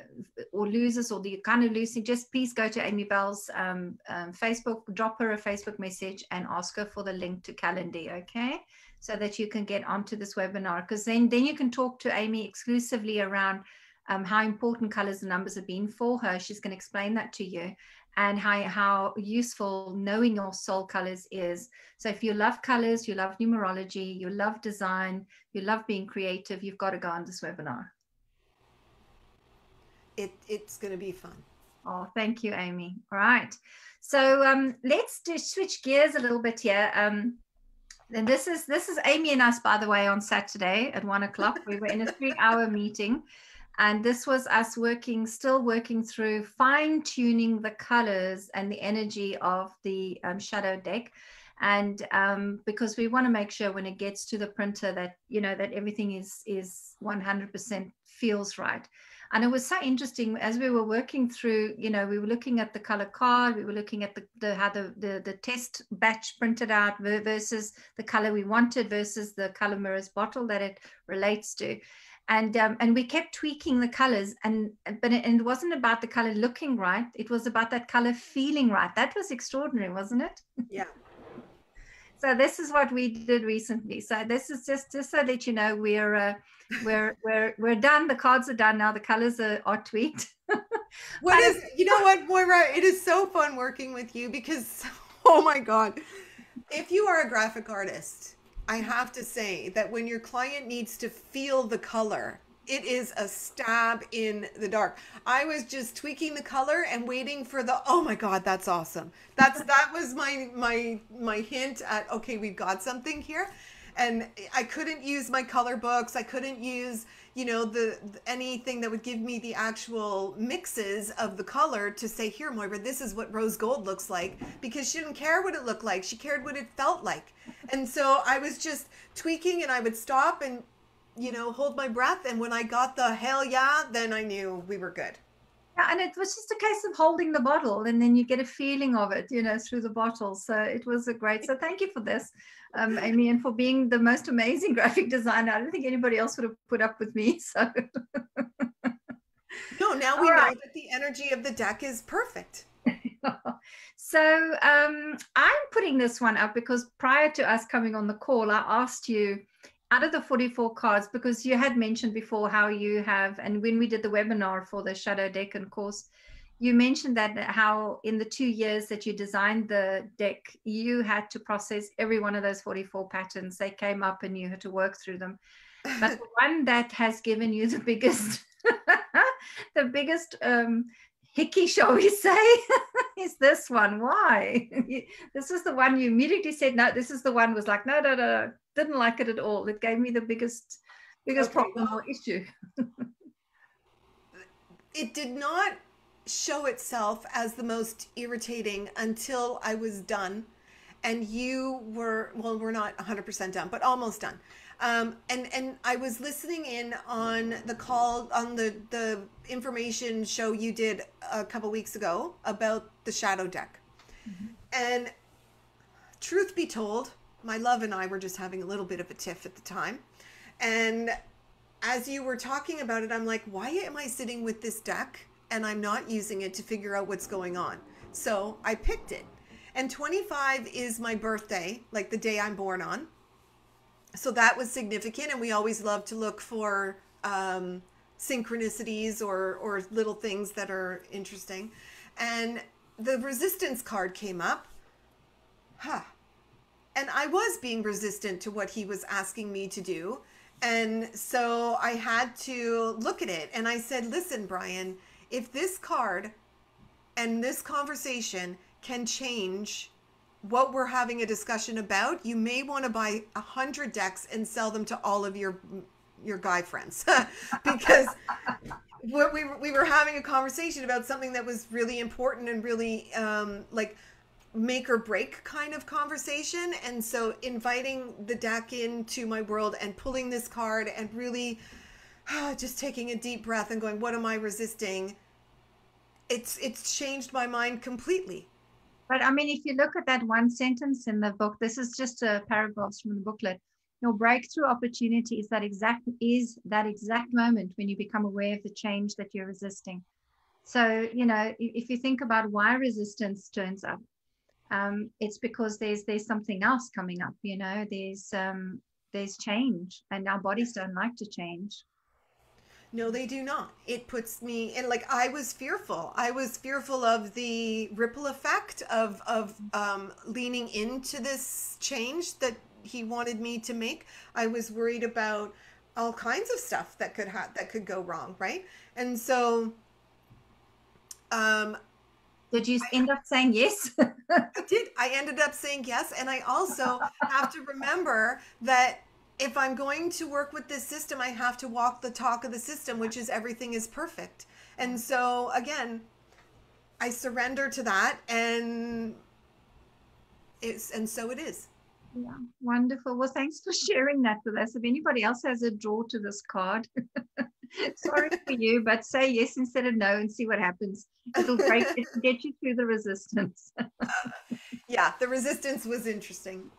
or loses or the kind of losing, just please go to Amy Bell's um, um, Facebook, drop her a Facebook message and ask her for the link to Calendly. Okay so that you can get onto this webinar because then, then you can talk to Amy exclusively around um, how important colors and numbers have been for her. She's going to explain that to you and how, how useful knowing your soul colors is. So if you love colors, you love numerology, you love design, you love being creative, you've got to go on this webinar. It, it's going to be fun. Oh, thank you, Amy. All right. So um, let's do, switch gears a little bit here. Um, and this is this is Amy and us, by the way, on Saturday at one o'clock. We were in a three-hour meeting, And this was us working, still working through fine tuning the colors and the energy of the um, shadow deck. And um, because we want to make sure when it gets to the printer that, you know, that everything is, is 100% feels right. And it was so interesting as we were working through, you know, we were looking at the color card, we were looking at the, the how the, the, the test batch printed out versus the color we wanted versus the color mirrors bottle that it relates to. And um, and we kept tweaking the colors and but it, and it wasn't about the color looking right it was about that color feeling right. That was extraordinary wasn't it? Yeah so this is what we did recently. So this is just just so that you know we're uh, we're we're we're done. The cards are done now. The colors are, are tweaked. What is you know what moira? It is so fun working with you because oh my god. If you are a graphic artist I have to say that when your client needs to feel the color, it is a stab in the dark. I was just tweaking the color and waiting for the oh my god, that's awesome. That's that was my my my hint at okay, we've got something here. And I couldn't use my color books. I couldn't use you know the, the, anything that would give me the actual mixes of the color to say here moira this is what rose gold looks like because she didn't care what it looked like she cared what it felt like and so i was just tweaking and i would stop and you know hold my breath and when i got the hell yeah then i knew we were good yeah, and it was just a case of holding the bottle and then you get a feeling of it, you know, through the bottle. So it was a great. So thank you for this um, Amy, and for being the most amazing graphic designer. I don't think anybody else would have put up with me. So. no, now we right. know that the energy of the deck is perfect. so um, I'm putting this one up because prior to us coming on the call, I asked you out of the 44 cards, because you had mentioned before how you have, and when we did the webinar for the Shadow Deck and course, you mentioned that how in the two years that you designed the deck, you had to process every one of those 44 patterns. They came up and you had to work through them. But the one that has given you the biggest, the biggest um, hickey, shall we say, is this one. Why? this is the one you immediately said, no, this is the one was like, no, no, no, didn't like it at all. It gave me the biggest, biggest okay, problem or issue. it did not show itself as the most irritating until I was done. And you were, well, we're not 100% done, but almost done. Um, and and I was listening in on the call on the the information show you did a couple weeks ago about the shadow deck, mm-hmm. and truth be told, my love and I were just having a little bit of a tiff at the time, and as you were talking about it, I'm like, why am I sitting with this deck and I'm not using it to figure out what's going on. So I picked it. And 25 is my birthday, like the day I'm born on. So that was significant. And we always love to look for um, synchronicities or, or little things that are interesting. And the resistance card came up. Huh. And I was being resistant to what he was asking me to do. And so I had to look at it and I said, listen, Brian, if this card and this conversation can change what we're having a discussion about, you may want to buy a hundred decks and sell them to all of your your guy friends because what we we were having a conversation about something that was really important and really um, like make or break kind of conversation and so inviting the deck into my world and pulling this card and really just taking a deep breath and going, what am I resisting? It's it's changed my mind completely. But I mean, if you look at that one sentence in the book, this is just a paragraph from the booklet. Your breakthrough opportunity is that exact is that exact moment when you become aware of the change that you're resisting. So you know, if you think about why resistance turns up, um, it's because there's there's something else coming up. You know, there's um, there's change, and our bodies don't like to change. No, they do not. It puts me in like I was fearful. I was fearful of the ripple effect of of um, leaning into this change that he wanted me to make. I was worried about all kinds of stuff that could ha- that could go wrong, right? And so, um, did you end up saying yes? I did. I ended up saying yes, and I also have to remember that if I'm going to work with this system, I have to walk the talk of the system, which is everything is perfect. And mm-hmm. so again, I surrender to that and it's and so it is. Yeah, wonderful. Well, thanks for sharing that with us. If anybody else has a draw to this card, sorry for you, but say yes instead of no and see what happens. It'll break it, get you through the resistance. yeah, the resistance was interesting.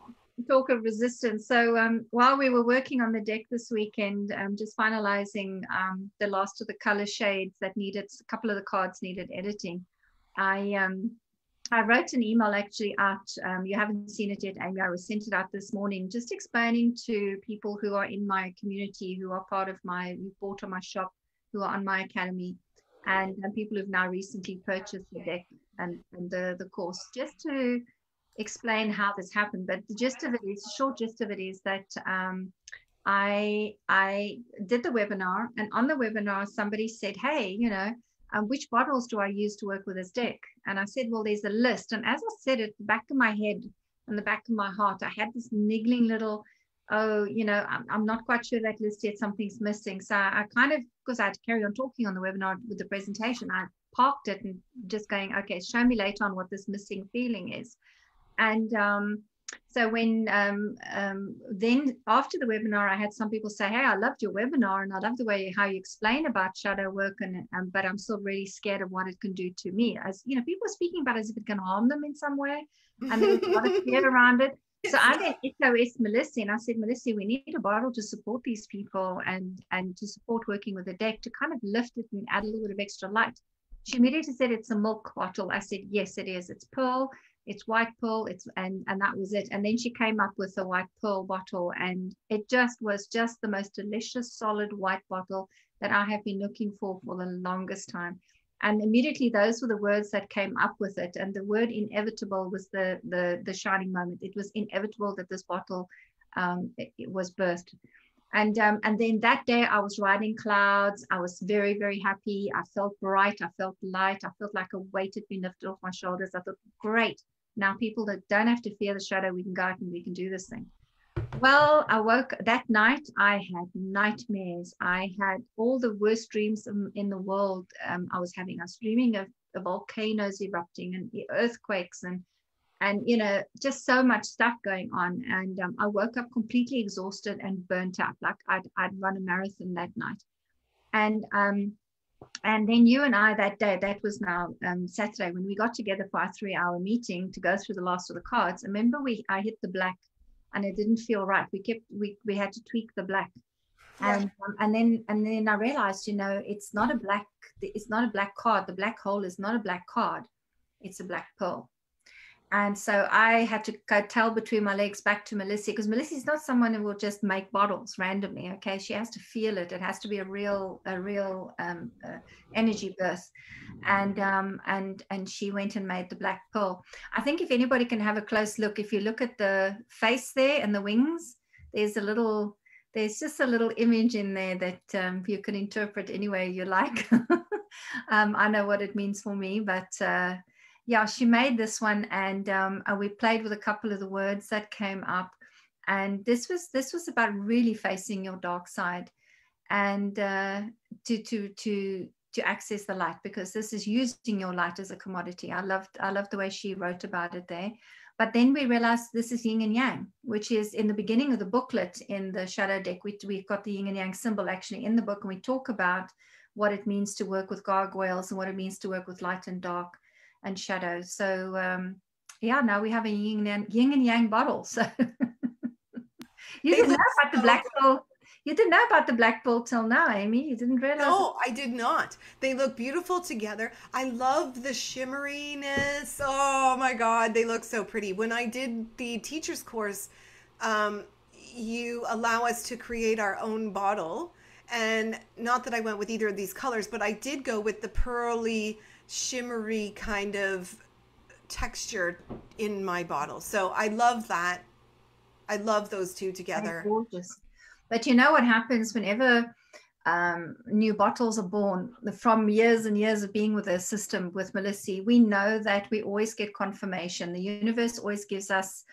Talk of resistance. So um, while we were working on the deck this weekend, um, just finalizing um, the last of the color shades that needed, a couple of the cards needed editing. I um, I wrote an email actually out. Um, you haven't seen it yet, Amy. I was sent it out this morning, just explaining to people who are in my community, who are part of my, who bought on my shop, who are on my academy, and, and people who've now recently purchased the deck and, and the, the course, just to explain how this happened. But the gist of it is, the short gist of it is that um, I I did the webinar, and on the webinar, somebody said, "Hey, you know." um, which bottles do I use to work with this deck? And I said, well, there's a list. And as I said it, the back of my head and the back of my heart, I had this niggling little, oh, you know, I'm, I'm not quite sure that list yet, something's missing. So I, I kind of, because I had to carry on talking on the webinar with the presentation, I parked it and just going, okay, show me later on what this missing feeling is. And um, so when um, um, then after the webinar, I had some people say, "Hey, I loved your webinar, and I love the way how you explain about shadow work, and um, but I'm still really scared of what it can do to me." As you know, people are speaking about as if it can harm them in some way, and there's a lot of fear around it. So I went SOS Melissie, and I said, Melissie, we need a bottle to support these people and and to support working with the deck to kind of lift it and add a little bit of extra light. She immediately said it's a milk bottle. I said, yes, it is. It's pearl it's white pearl it's and and that was it and then she came up with a white pearl bottle and it just was just the most delicious solid white bottle that i have been looking for for the longest time and immediately those were the words that came up with it and the word inevitable was the the the shining moment it was inevitable that this bottle um, it, it was birthed and um, and then that day I was riding clouds. I was very very happy. I felt bright. I felt light. I felt like a weight had been lifted off my shoulders. I thought, great. Now people that don't have to fear the shadow, we can go out and we can do this thing. Well, I woke that night. I had nightmares. I had all the worst dreams in, the world. Um, I was having. I was dreaming of, of volcanoes erupting and earthquakes and and you know just so much stuff going on. And um, I woke up completely exhausted and burnt out. Like I'd I'd run a marathon that night, and um, and then you and I that day, that was now um, Saturday, when we got together for our three-hour meeting to go through the last of the cards. Remember, we I hit the black, and it didn't feel right. We kept we we had to tweak the black, and um, and then and then I realized, you know, it's not a black it's not a black card. The black hole is not a black card, it's a black pearl. And so I had to tell between my legs back to Melissie because Melissie is not someone who will just make bottles randomly. Okay, she has to feel it. It has to be a real, a real um, uh, energy burst. And um, and and she went and made the black pearl. I think if anybody can have a close look, if you look at the face there and the wings, there's a little, there's just a little image in there that um, you can interpret any way you like. Um, I know what it means for me, but. Uh, yeah, she made this one, and um, uh, we played with a couple of the words that came up. And this was this was about really facing your dark side, and uh, to to to to access the light because this is using your light as a commodity. I loved I loved the way she wrote about it there. But then we realized this is yin and yang, which is in the beginning of the booklet in the shadow deck. We, we've got the yin and yang symbol actually in the book, and we talk about what it means to work with gargoyles and what it means to work with light and dark and shadow. So um, yeah, now we have a yin and, yin and yang bottle. So you didn't know about the black pearl. You didn't know about the black pearl till now, Amy. You didn't realize. No, I did not. They look beautiful together. I love the shimmeriness. Oh my God, they look so pretty. When I did the teacher's course, um, you allow us to create our own bottle. And not that I went with either of these colors, but I did go with the pearly shimmery kind of texture in my bottle. So I love that. I love those two together. gorgeous. But you know what happens whenever um, new bottles are born from years and years of being with the system with Melissie, we know that we always get confirmation. The universe always gives us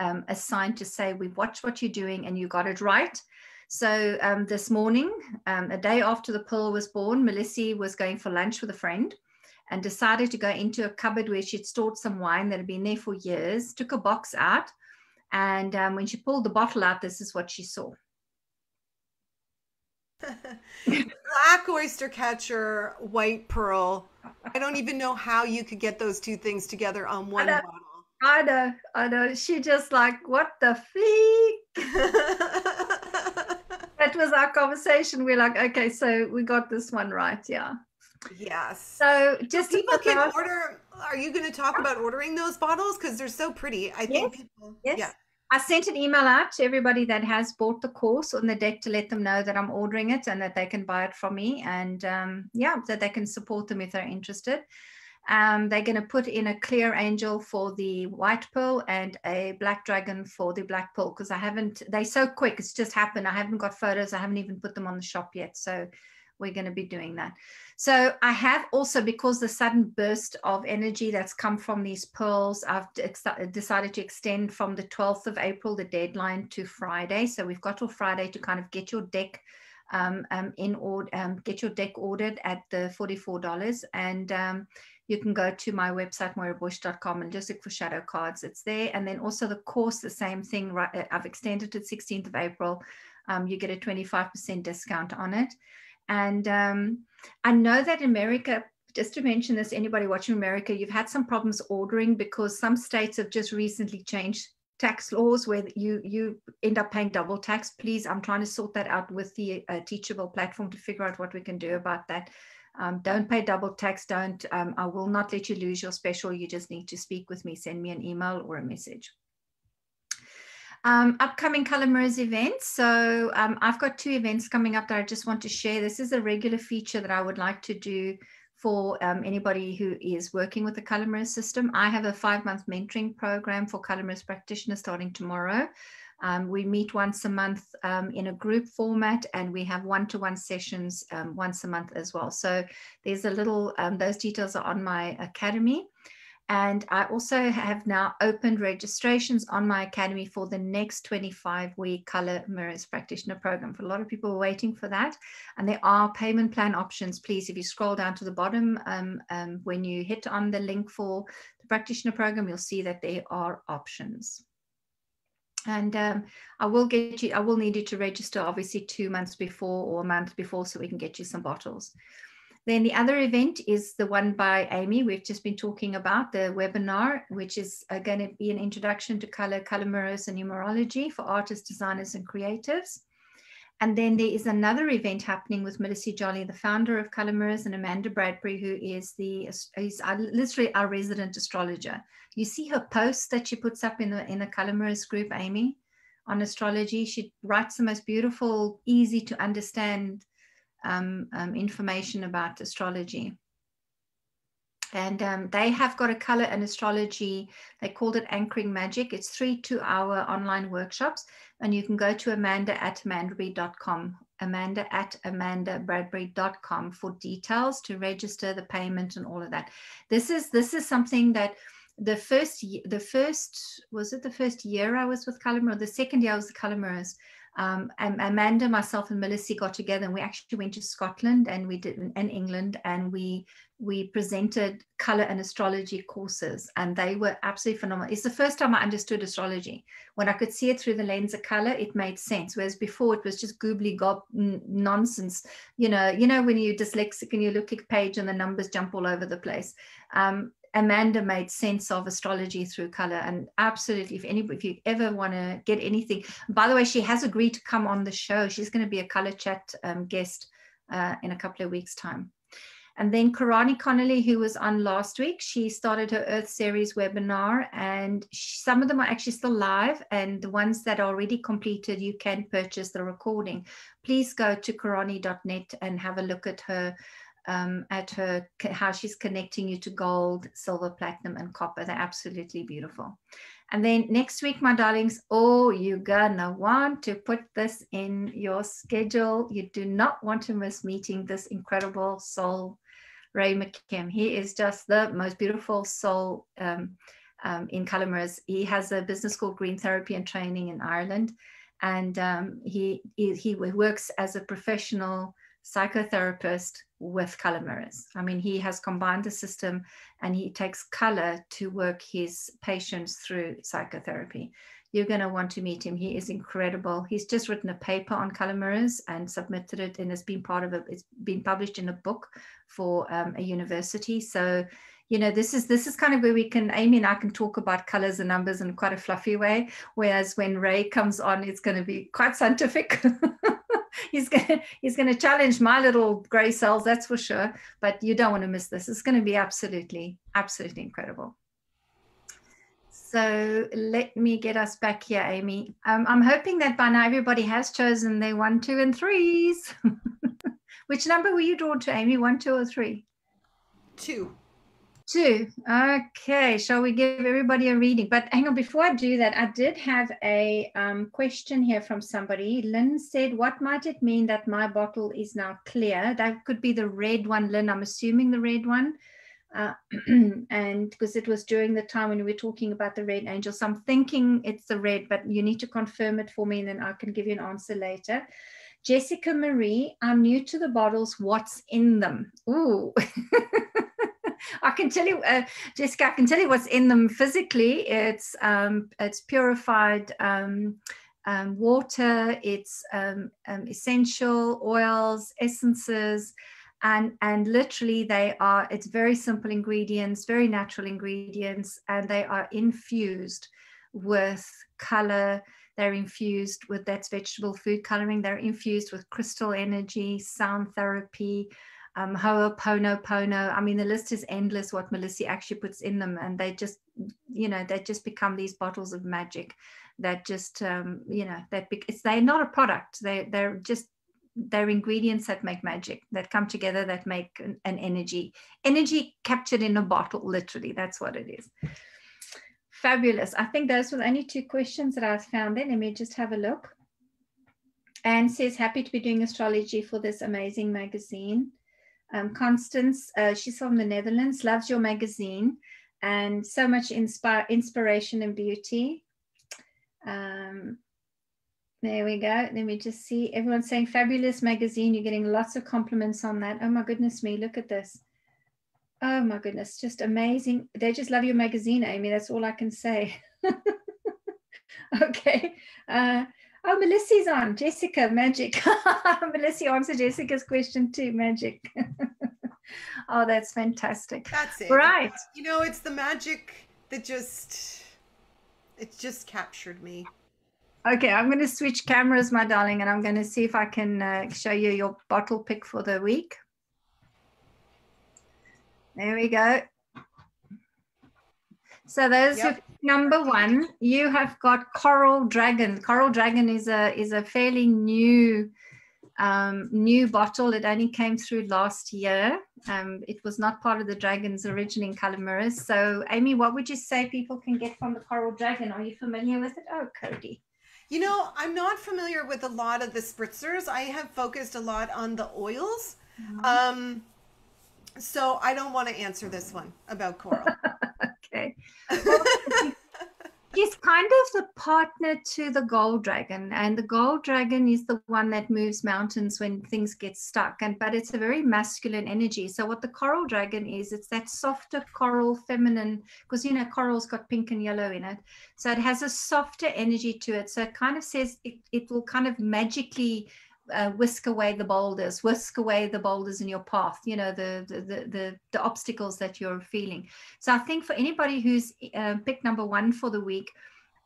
um, sign to say, we've watched what you're doing and you got it right. So um, this morning, um, a day after the pearl was born, Melissie was going for lunch with a friend and decided to go into a cupboard where she'd stored some wine that had been there for years, took a box out. And um, when she pulled the bottle out, this is what she saw. Black oyster catcher, white pearl. I don't even know how you could get those two things together on one I bottle. I know, I know. She just like, what the freak? that was our conversation. We're like, okay, so we got this one right. Yeah. Yes. So just so people can order. Are you going to talk about ordering those bottles because they're so pretty? I think yes. people. Yes. Yeah. I sent an email out to everybody that has bought the course on the deck to let them know that I'm ordering it and that they can buy it from me. And um, yeah, that they can support them if they're interested. Um, they're going to put in a clear angel for the white pearl and a black dragon for the black pearl because I haven't, they're so quick. It's just happened. I haven't got photos. I haven't even put them on the shop yet. So we're going to be doing that. So I have also, because the sudden burst of energy that's come from these pearls, I've decided to extend from the 12th of April, the deadline to Friday. So we've got till Friday to kind of get your deck um, um, in order, um, get your deck ordered at the $44. And um, you can go to my website, moirabush.com and just look for shadow cards. It's there. And then also the course, the same thing. Right, I've extended to the 16th of April. Um, you get a 25% discount on it. And um, I know that America, just to mention this, anybody watching America, you've had some problems ordering because some states have just recently changed tax laws where you you end up paying double tax. Please, I'm trying to sort that out with the uh, Teachable platform to figure out what we can do about that. Um, don't pay double tax. Don't. Um, I will not let you lose your special. You just need to speak with me. Send me an email or a message. Um, upcoming Color Mirrors events. So um, I've got two events coming up that I just want to share. This is a regular feature that I would like to do for um, anybody who is working with the Color system. I have a five-month mentoring program for Color Mirrors practitioners starting tomorrow. Um, we meet once a month um, in a group format and we have one-to-one sessions um, once a month as well. So there's a little, um, those details are on my academy. And I also have now opened registrations on my academy for the next 25 week color mirrors practitioner program. For a lot of people waiting for that. And there are payment plan options. Please, if you scroll down to the bottom, um, um, when you hit on the link for the practitioner program, you'll see that there are options. And um, I will get you, I will need you to register obviously two months before or a month before so we can get you some bottles. Then the other event is the one by Amy. We've just been talking about the webinar, which is uh, going to be an introduction to color, color mirrors and numerology for artists, designers and creatives. And then there is another event happening with Melissie Jolly, the founder of Color Mirrors, and Amanda Bradbury, who is the is literally our resident astrologer. You see her posts that she puts up in the in the Color Mirrors group, Amy, on astrology. She writes the most beautiful, easy to understand um, um, information about astrology. And um, they have got a color and astrology, they called it Anchoring Magic. It's three two hour online workshops. And you can go to amanda at amandabradbury.com, amanda at amandabradbury.com for details to register the payment and all of that. This is this is something that the first the first was it the first year I was with Mirrors, the second year I was with Mirrors um, Amanda, myself, and Melissie got together, and we actually went to Scotland and we did in England, and we we presented color and astrology courses, and they were absolutely phenomenal. It's the first time I understood astrology when I could see it through the lens of color. It made sense, whereas before it was just goobly gob nonsense. You know, you know when you're dyslexic and you look at a page and the numbers jump all over the place. Um, Amanda made sense of astrology through color. And absolutely, if anybody, if you ever want to get anything, by the way, she has agreed to come on the show. She's going to be a color chat um, guest uh, in a couple of weeks' time. And then Karani Connolly, who was on last week, she started her Earth Series webinar, and she, some of them are actually still live. And the ones that are already completed, you can purchase the recording. Please go to karani.net and have a look at her um, at her how she's connecting you to gold, silver, platinum, and copper. They're absolutely beautiful. And then next week, my darlings, oh, you're gonna want to put this in your schedule. You do not want to miss meeting this incredible soul, Ray McKim. He is just the most beautiful soul um, um, in color. He has a business called Green Therapy and Training in Ireland, and um, he, he he works as a professional psychotherapist with color mirrors. I mean, he has combined the system and he takes color to work his patients through psychotherapy. You're going to want to meet him. He is incredible. He's just written a paper on color mirrors and submitted it, and it's been part of it. It's been published in a book for um, a university. So, you know, this is this is kind of where we can. Amy and I can talk about colors and numbers in quite a fluffy way. Whereas when Ray comes on, it's going to be quite scientific. he's gonna he's gonna challenge my little gray cells, that's for sure. But you don't want to miss this. It's going to be absolutely, absolutely incredible. So let me get us back here, Amy. Um, I'm hoping that by now everybody has chosen their one, two, and threes. Which number were you drawn to, Amy? One, two, or three? Two. Two. Okay. Shall we give everybody a reading? But hang on, before I do that, I did have a um, question here from somebody. Lynn said, What might it mean that my bottle is now clear? That could be the red one, Lynn. I'm assuming the red one. Uh, and because it was during the time when we were talking about the red angel. So I'm thinking it's the red, but you need to confirm it for me and then I can give you an answer later. Jessica Marie, I'm new to the bottles. What's in them? Ooh. I can tell you, uh, Jessica, I can tell you what's in them physically. It's um, it's purified um, um, water. It's um, um, essential oils, essences, and and literally they are. It's very simple ingredients, very natural ingredients, and they are infused with color. They're infused with that's vegetable food coloring. They're infused with crystal energy, sound therapy um, Ho'oponopono. I mean, the list is endless what Melissie actually puts in them. And they just, you know, they just become these bottles of magic that just, um, you know, that be- it's, they're not a product. They, they're just, they're ingredients that make magic, that come together, that make an, an energy, energy captured in a bottle, literally. That's what it is. Fabulous. I think those were the only two questions that I found there. Let me just have a look. Anne says, happy to be doing astrology for this amazing magazine. Um, Constance, uh, she's from the Netherlands, loves your magazine and so much inspire, inspiration and beauty. Um, there we go. Let me just see. Everyone's saying fabulous magazine. You're getting lots of compliments on that. Oh my goodness me, look at this. Oh my goodness, just amazing. They just love your magazine, Amy. That's all I can say. okay. Uh, Oh, Melissie's on. Jessica, magic. Melissa answered Jessica's question too, magic. oh, that's fantastic. That's it. Right. You know, it's the magic that just, it just captured me. Okay, I'm going to switch cameras, my darling, and I'm going to see if I can uh, show you your bottle pick for the week. There we go. So those yep. number one, you have got Coral Dragon. Coral Dragon is a is a fairly new um, new bottle. It only came through last year. Um, it was not part of the Dragon's original in mirrors. So, Amy, what would you say people can get from the Coral Dragon? Are you familiar with it? Oh, Cody. You know, I'm not familiar with a lot of the spritzers. I have focused a lot on the oils. Mm-hmm. Um, so I don't want to answer this one about coral. okay. he's kind of the partner to the gold dragon and the gold dragon is the one that moves mountains when things get stuck and but it's a very masculine energy. So what the coral dragon is it's that softer coral feminine because you know coral's got pink and yellow in it. So it has a softer energy to it. So it kind of says it, it will kind of magically uh, whisk away the boulders, whisk away the boulders in your path, you know, the, the, the, the, obstacles that you're feeling. So I think for anybody who's uh, picked number one for the week,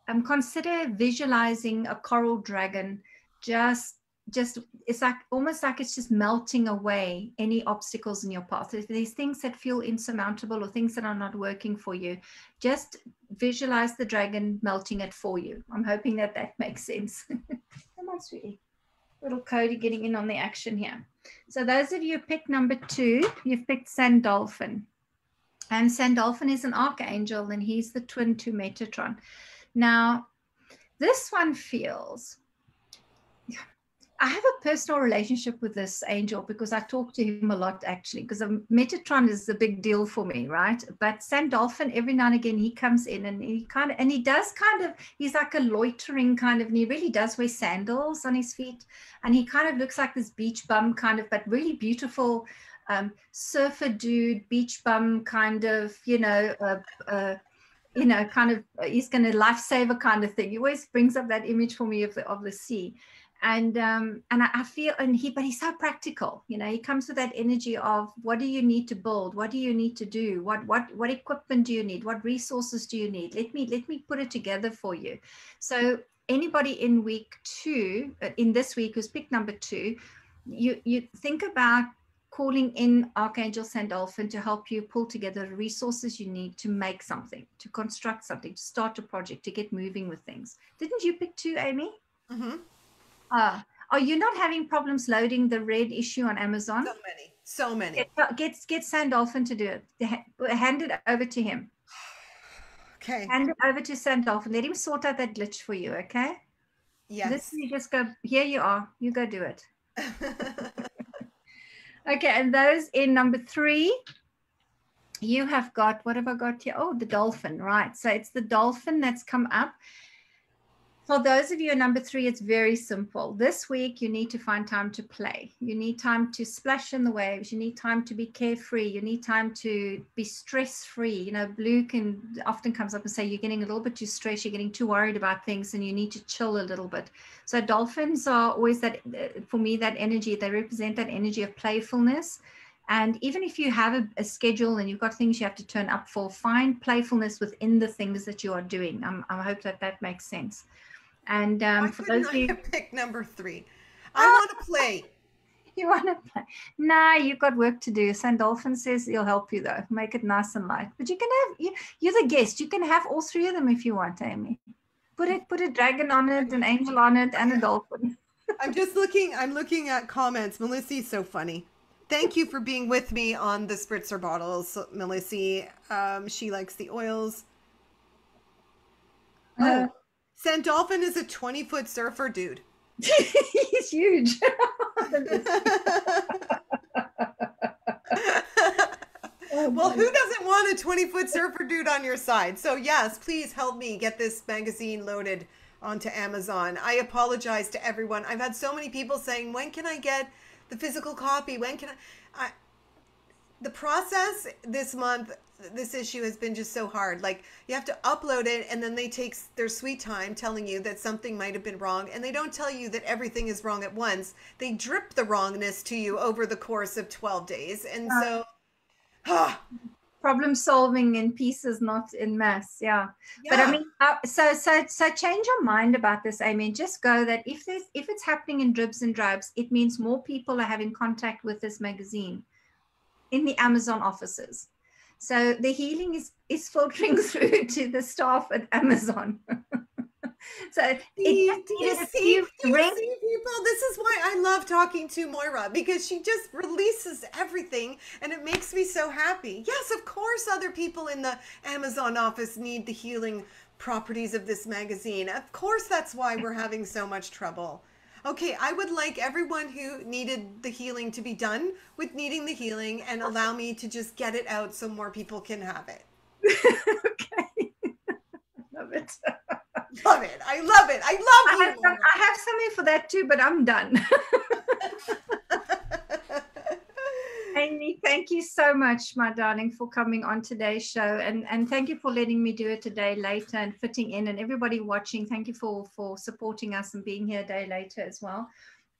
um, consider visualizing a coral dragon just just it's like almost like it's just melting away any obstacles in your path. If there's things that feel insurmountable or things that are not working for you just visualize the dragon melting it for you. I'm hoping that that makes sense little Cody getting in on the action here. So those of you who picked number two, you've picked Sandalphon. And Sandalphon is an archangel and he's the twin to Metatron. Now, this one feels, I have a personal relationship with this angel because I talk to him a lot actually, because Metatron is a big deal for me, right? But Sandalphon, every now and again, he comes in and he kind of, and he does kind of, he's like a loitering kind of, and he really does wear sandals on his feet. And he kind of looks like this beach bum kind of, but really beautiful um, surfer dude, beach bum kind of, you know, uh, uh, you know, kind of, uh, he's going to lifesaver kind of thing. He always brings up that image for me of the, of the sea and um, and I, I, feel and he but he's so practical you know he comes with that energy of what do you need to build? What do you need to do? What what what equipment do you need? What resources do you need? Let me let me put it together for you. So anybody in week two uh, in this week who's pick number two you you think about calling in archangel sandalphon to help you pull together the resources you need to make something to construct something to start a project to get moving with things. Didn't you pick two amy? Mm-hmm. Uh, are you not having problems loading the red issue on Amazon? So many, so many. Get get, get Sandalphon to do it. Hand it over to him. Okay. Hand it over to Sandalphon. Let him sort out that glitch for you. Okay. Yes. This you just go. Here you are. You go do it. okay, and those in number three. You have got what have I got here? Oh, the dolphin, right? So it's the dolphin that's come up. For those of you in number three, it's very simple. This week, you need to find time to play. You need time to splash in the waves. You need time to be carefree. You need time to be stress free. You know, Blue can often comes up and say you're getting a little bit too stressed. You're getting too worried about things, and you need to chill a little bit. So dolphins are always that uh, for me that energy. They represent that energy of playfulness. And even if you have a, a, schedule and you've got things you have to turn up for, find playfulness within the things that you are doing. I hope that that makes sense. And um, for those of you pick number three, I oh, want to play. You want to play? Nah, you've got work to do. Sandalphon says he'll help you though. Make it nice and light. But you can have you, you're the guest. You can have all three of them if you want, Amy. Put it, put a dragon on it, an angel on it, and a dolphin. I'm just looking. I'm looking at comments. Melissie's so funny. Thank you for being with me on the spritzer bottles, Melissa. Um, she likes the oils. Uh, Sandalphon is a 20 foot surfer dude. He's huge. well, who doesn't want a 20 foot surfer dude on your side? So, yes, please help me get this magazine loaded onto Amazon. I apologize to everyone. I've had so many people saying, when can I get the physical copy? When can I? I the process this month this issue has been just so hard. Like you have to upload it and then they take their sweet time telling you that something might have been wrong and they don't tell you that everything is wrong at once. They drip the wrongness to you over the course of 12 days. And so ah. problem solving in pieces not in mass yeah, yeah. but i mean uh, so so so change your mind about this i mean just go that if there's if it's happening in dribs and drabs it means more people are having contact with this magazine in the amazon offices. So the healing is, is filtering through to the staff at Amazon. so you, do you see, you see people? This is why i love talking to moira because she just releases everything and it makes me so happy. Yes of course other people in the amazon office need the healing properties of this magazine. Of course that's why we're having so much trouble okay, I would like everyone who needed the healing to be done with needing the healing and allow me to just get it out so more people can have it. okay. love it. love it. I love it. I love I have, some, I have something for that too, but I'm done. Amy, thank you so much, my darling, for coming on today's show. And, and thank you for letting me do it a day later and fitting in. And everybody watching, thank you for, for supporting us and being here a day later as well.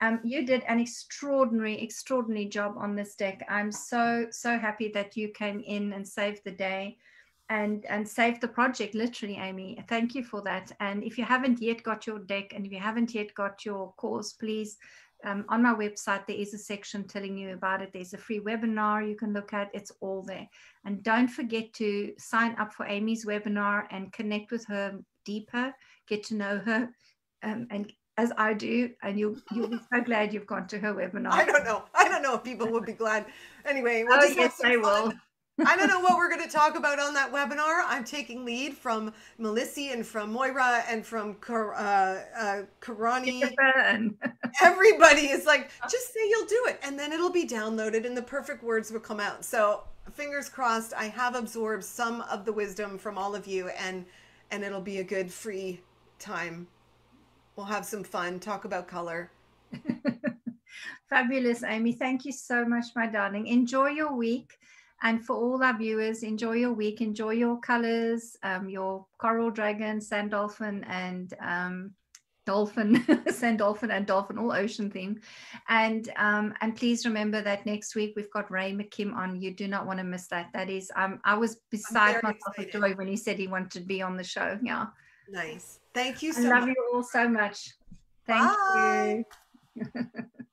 Um, you did an extraordinary, extraordinary job on this deck. I'm so, so happy that you came in and saved the day and and saved the project literally amy thank you for that and if you haven't yet got your deck and if you haven't yet got your course please um, on my website, there is a section telling you about it. There's a free webinar you can look at. It's all there. And don't forget to sign up for Amy's webinar and connect with her deeper, get to know her, um, and as I do, and you'll you'll be so glad you've gone to her webinar. I don't know. I don't know if people would be glad. Anyway, we'll oh yes, they fun. will. I don't know what we're going to talk about on that webinar. I'm taking lead from Melissie and from Moira and from uh, uh, Karani. Everybody is like, just say you'll do it, and then it'll be downloaded, and the perfect words will come out. So fingers crossed. I have absorbed some of the wisdom from all of you, and and it'll be a good free time. We'll have some fun, talk about color. Fabulous, Amy. Thank you so much, my darling. Enjoy your week. And for all our viewers, enjoy your week, enjoy your colors, um, your coral dragon, sand dolphin, and um, dolphin, sand dolphin, and dolphin, all ocean theme. And um, and please remember that next week we've got Ray McKim on. You do not want to miss that. That is, um, I was beside myself with joy when he said he wanted to be on the show. Yeah. Nice. Thank you so I love much. you all so much. Thank Bye. you.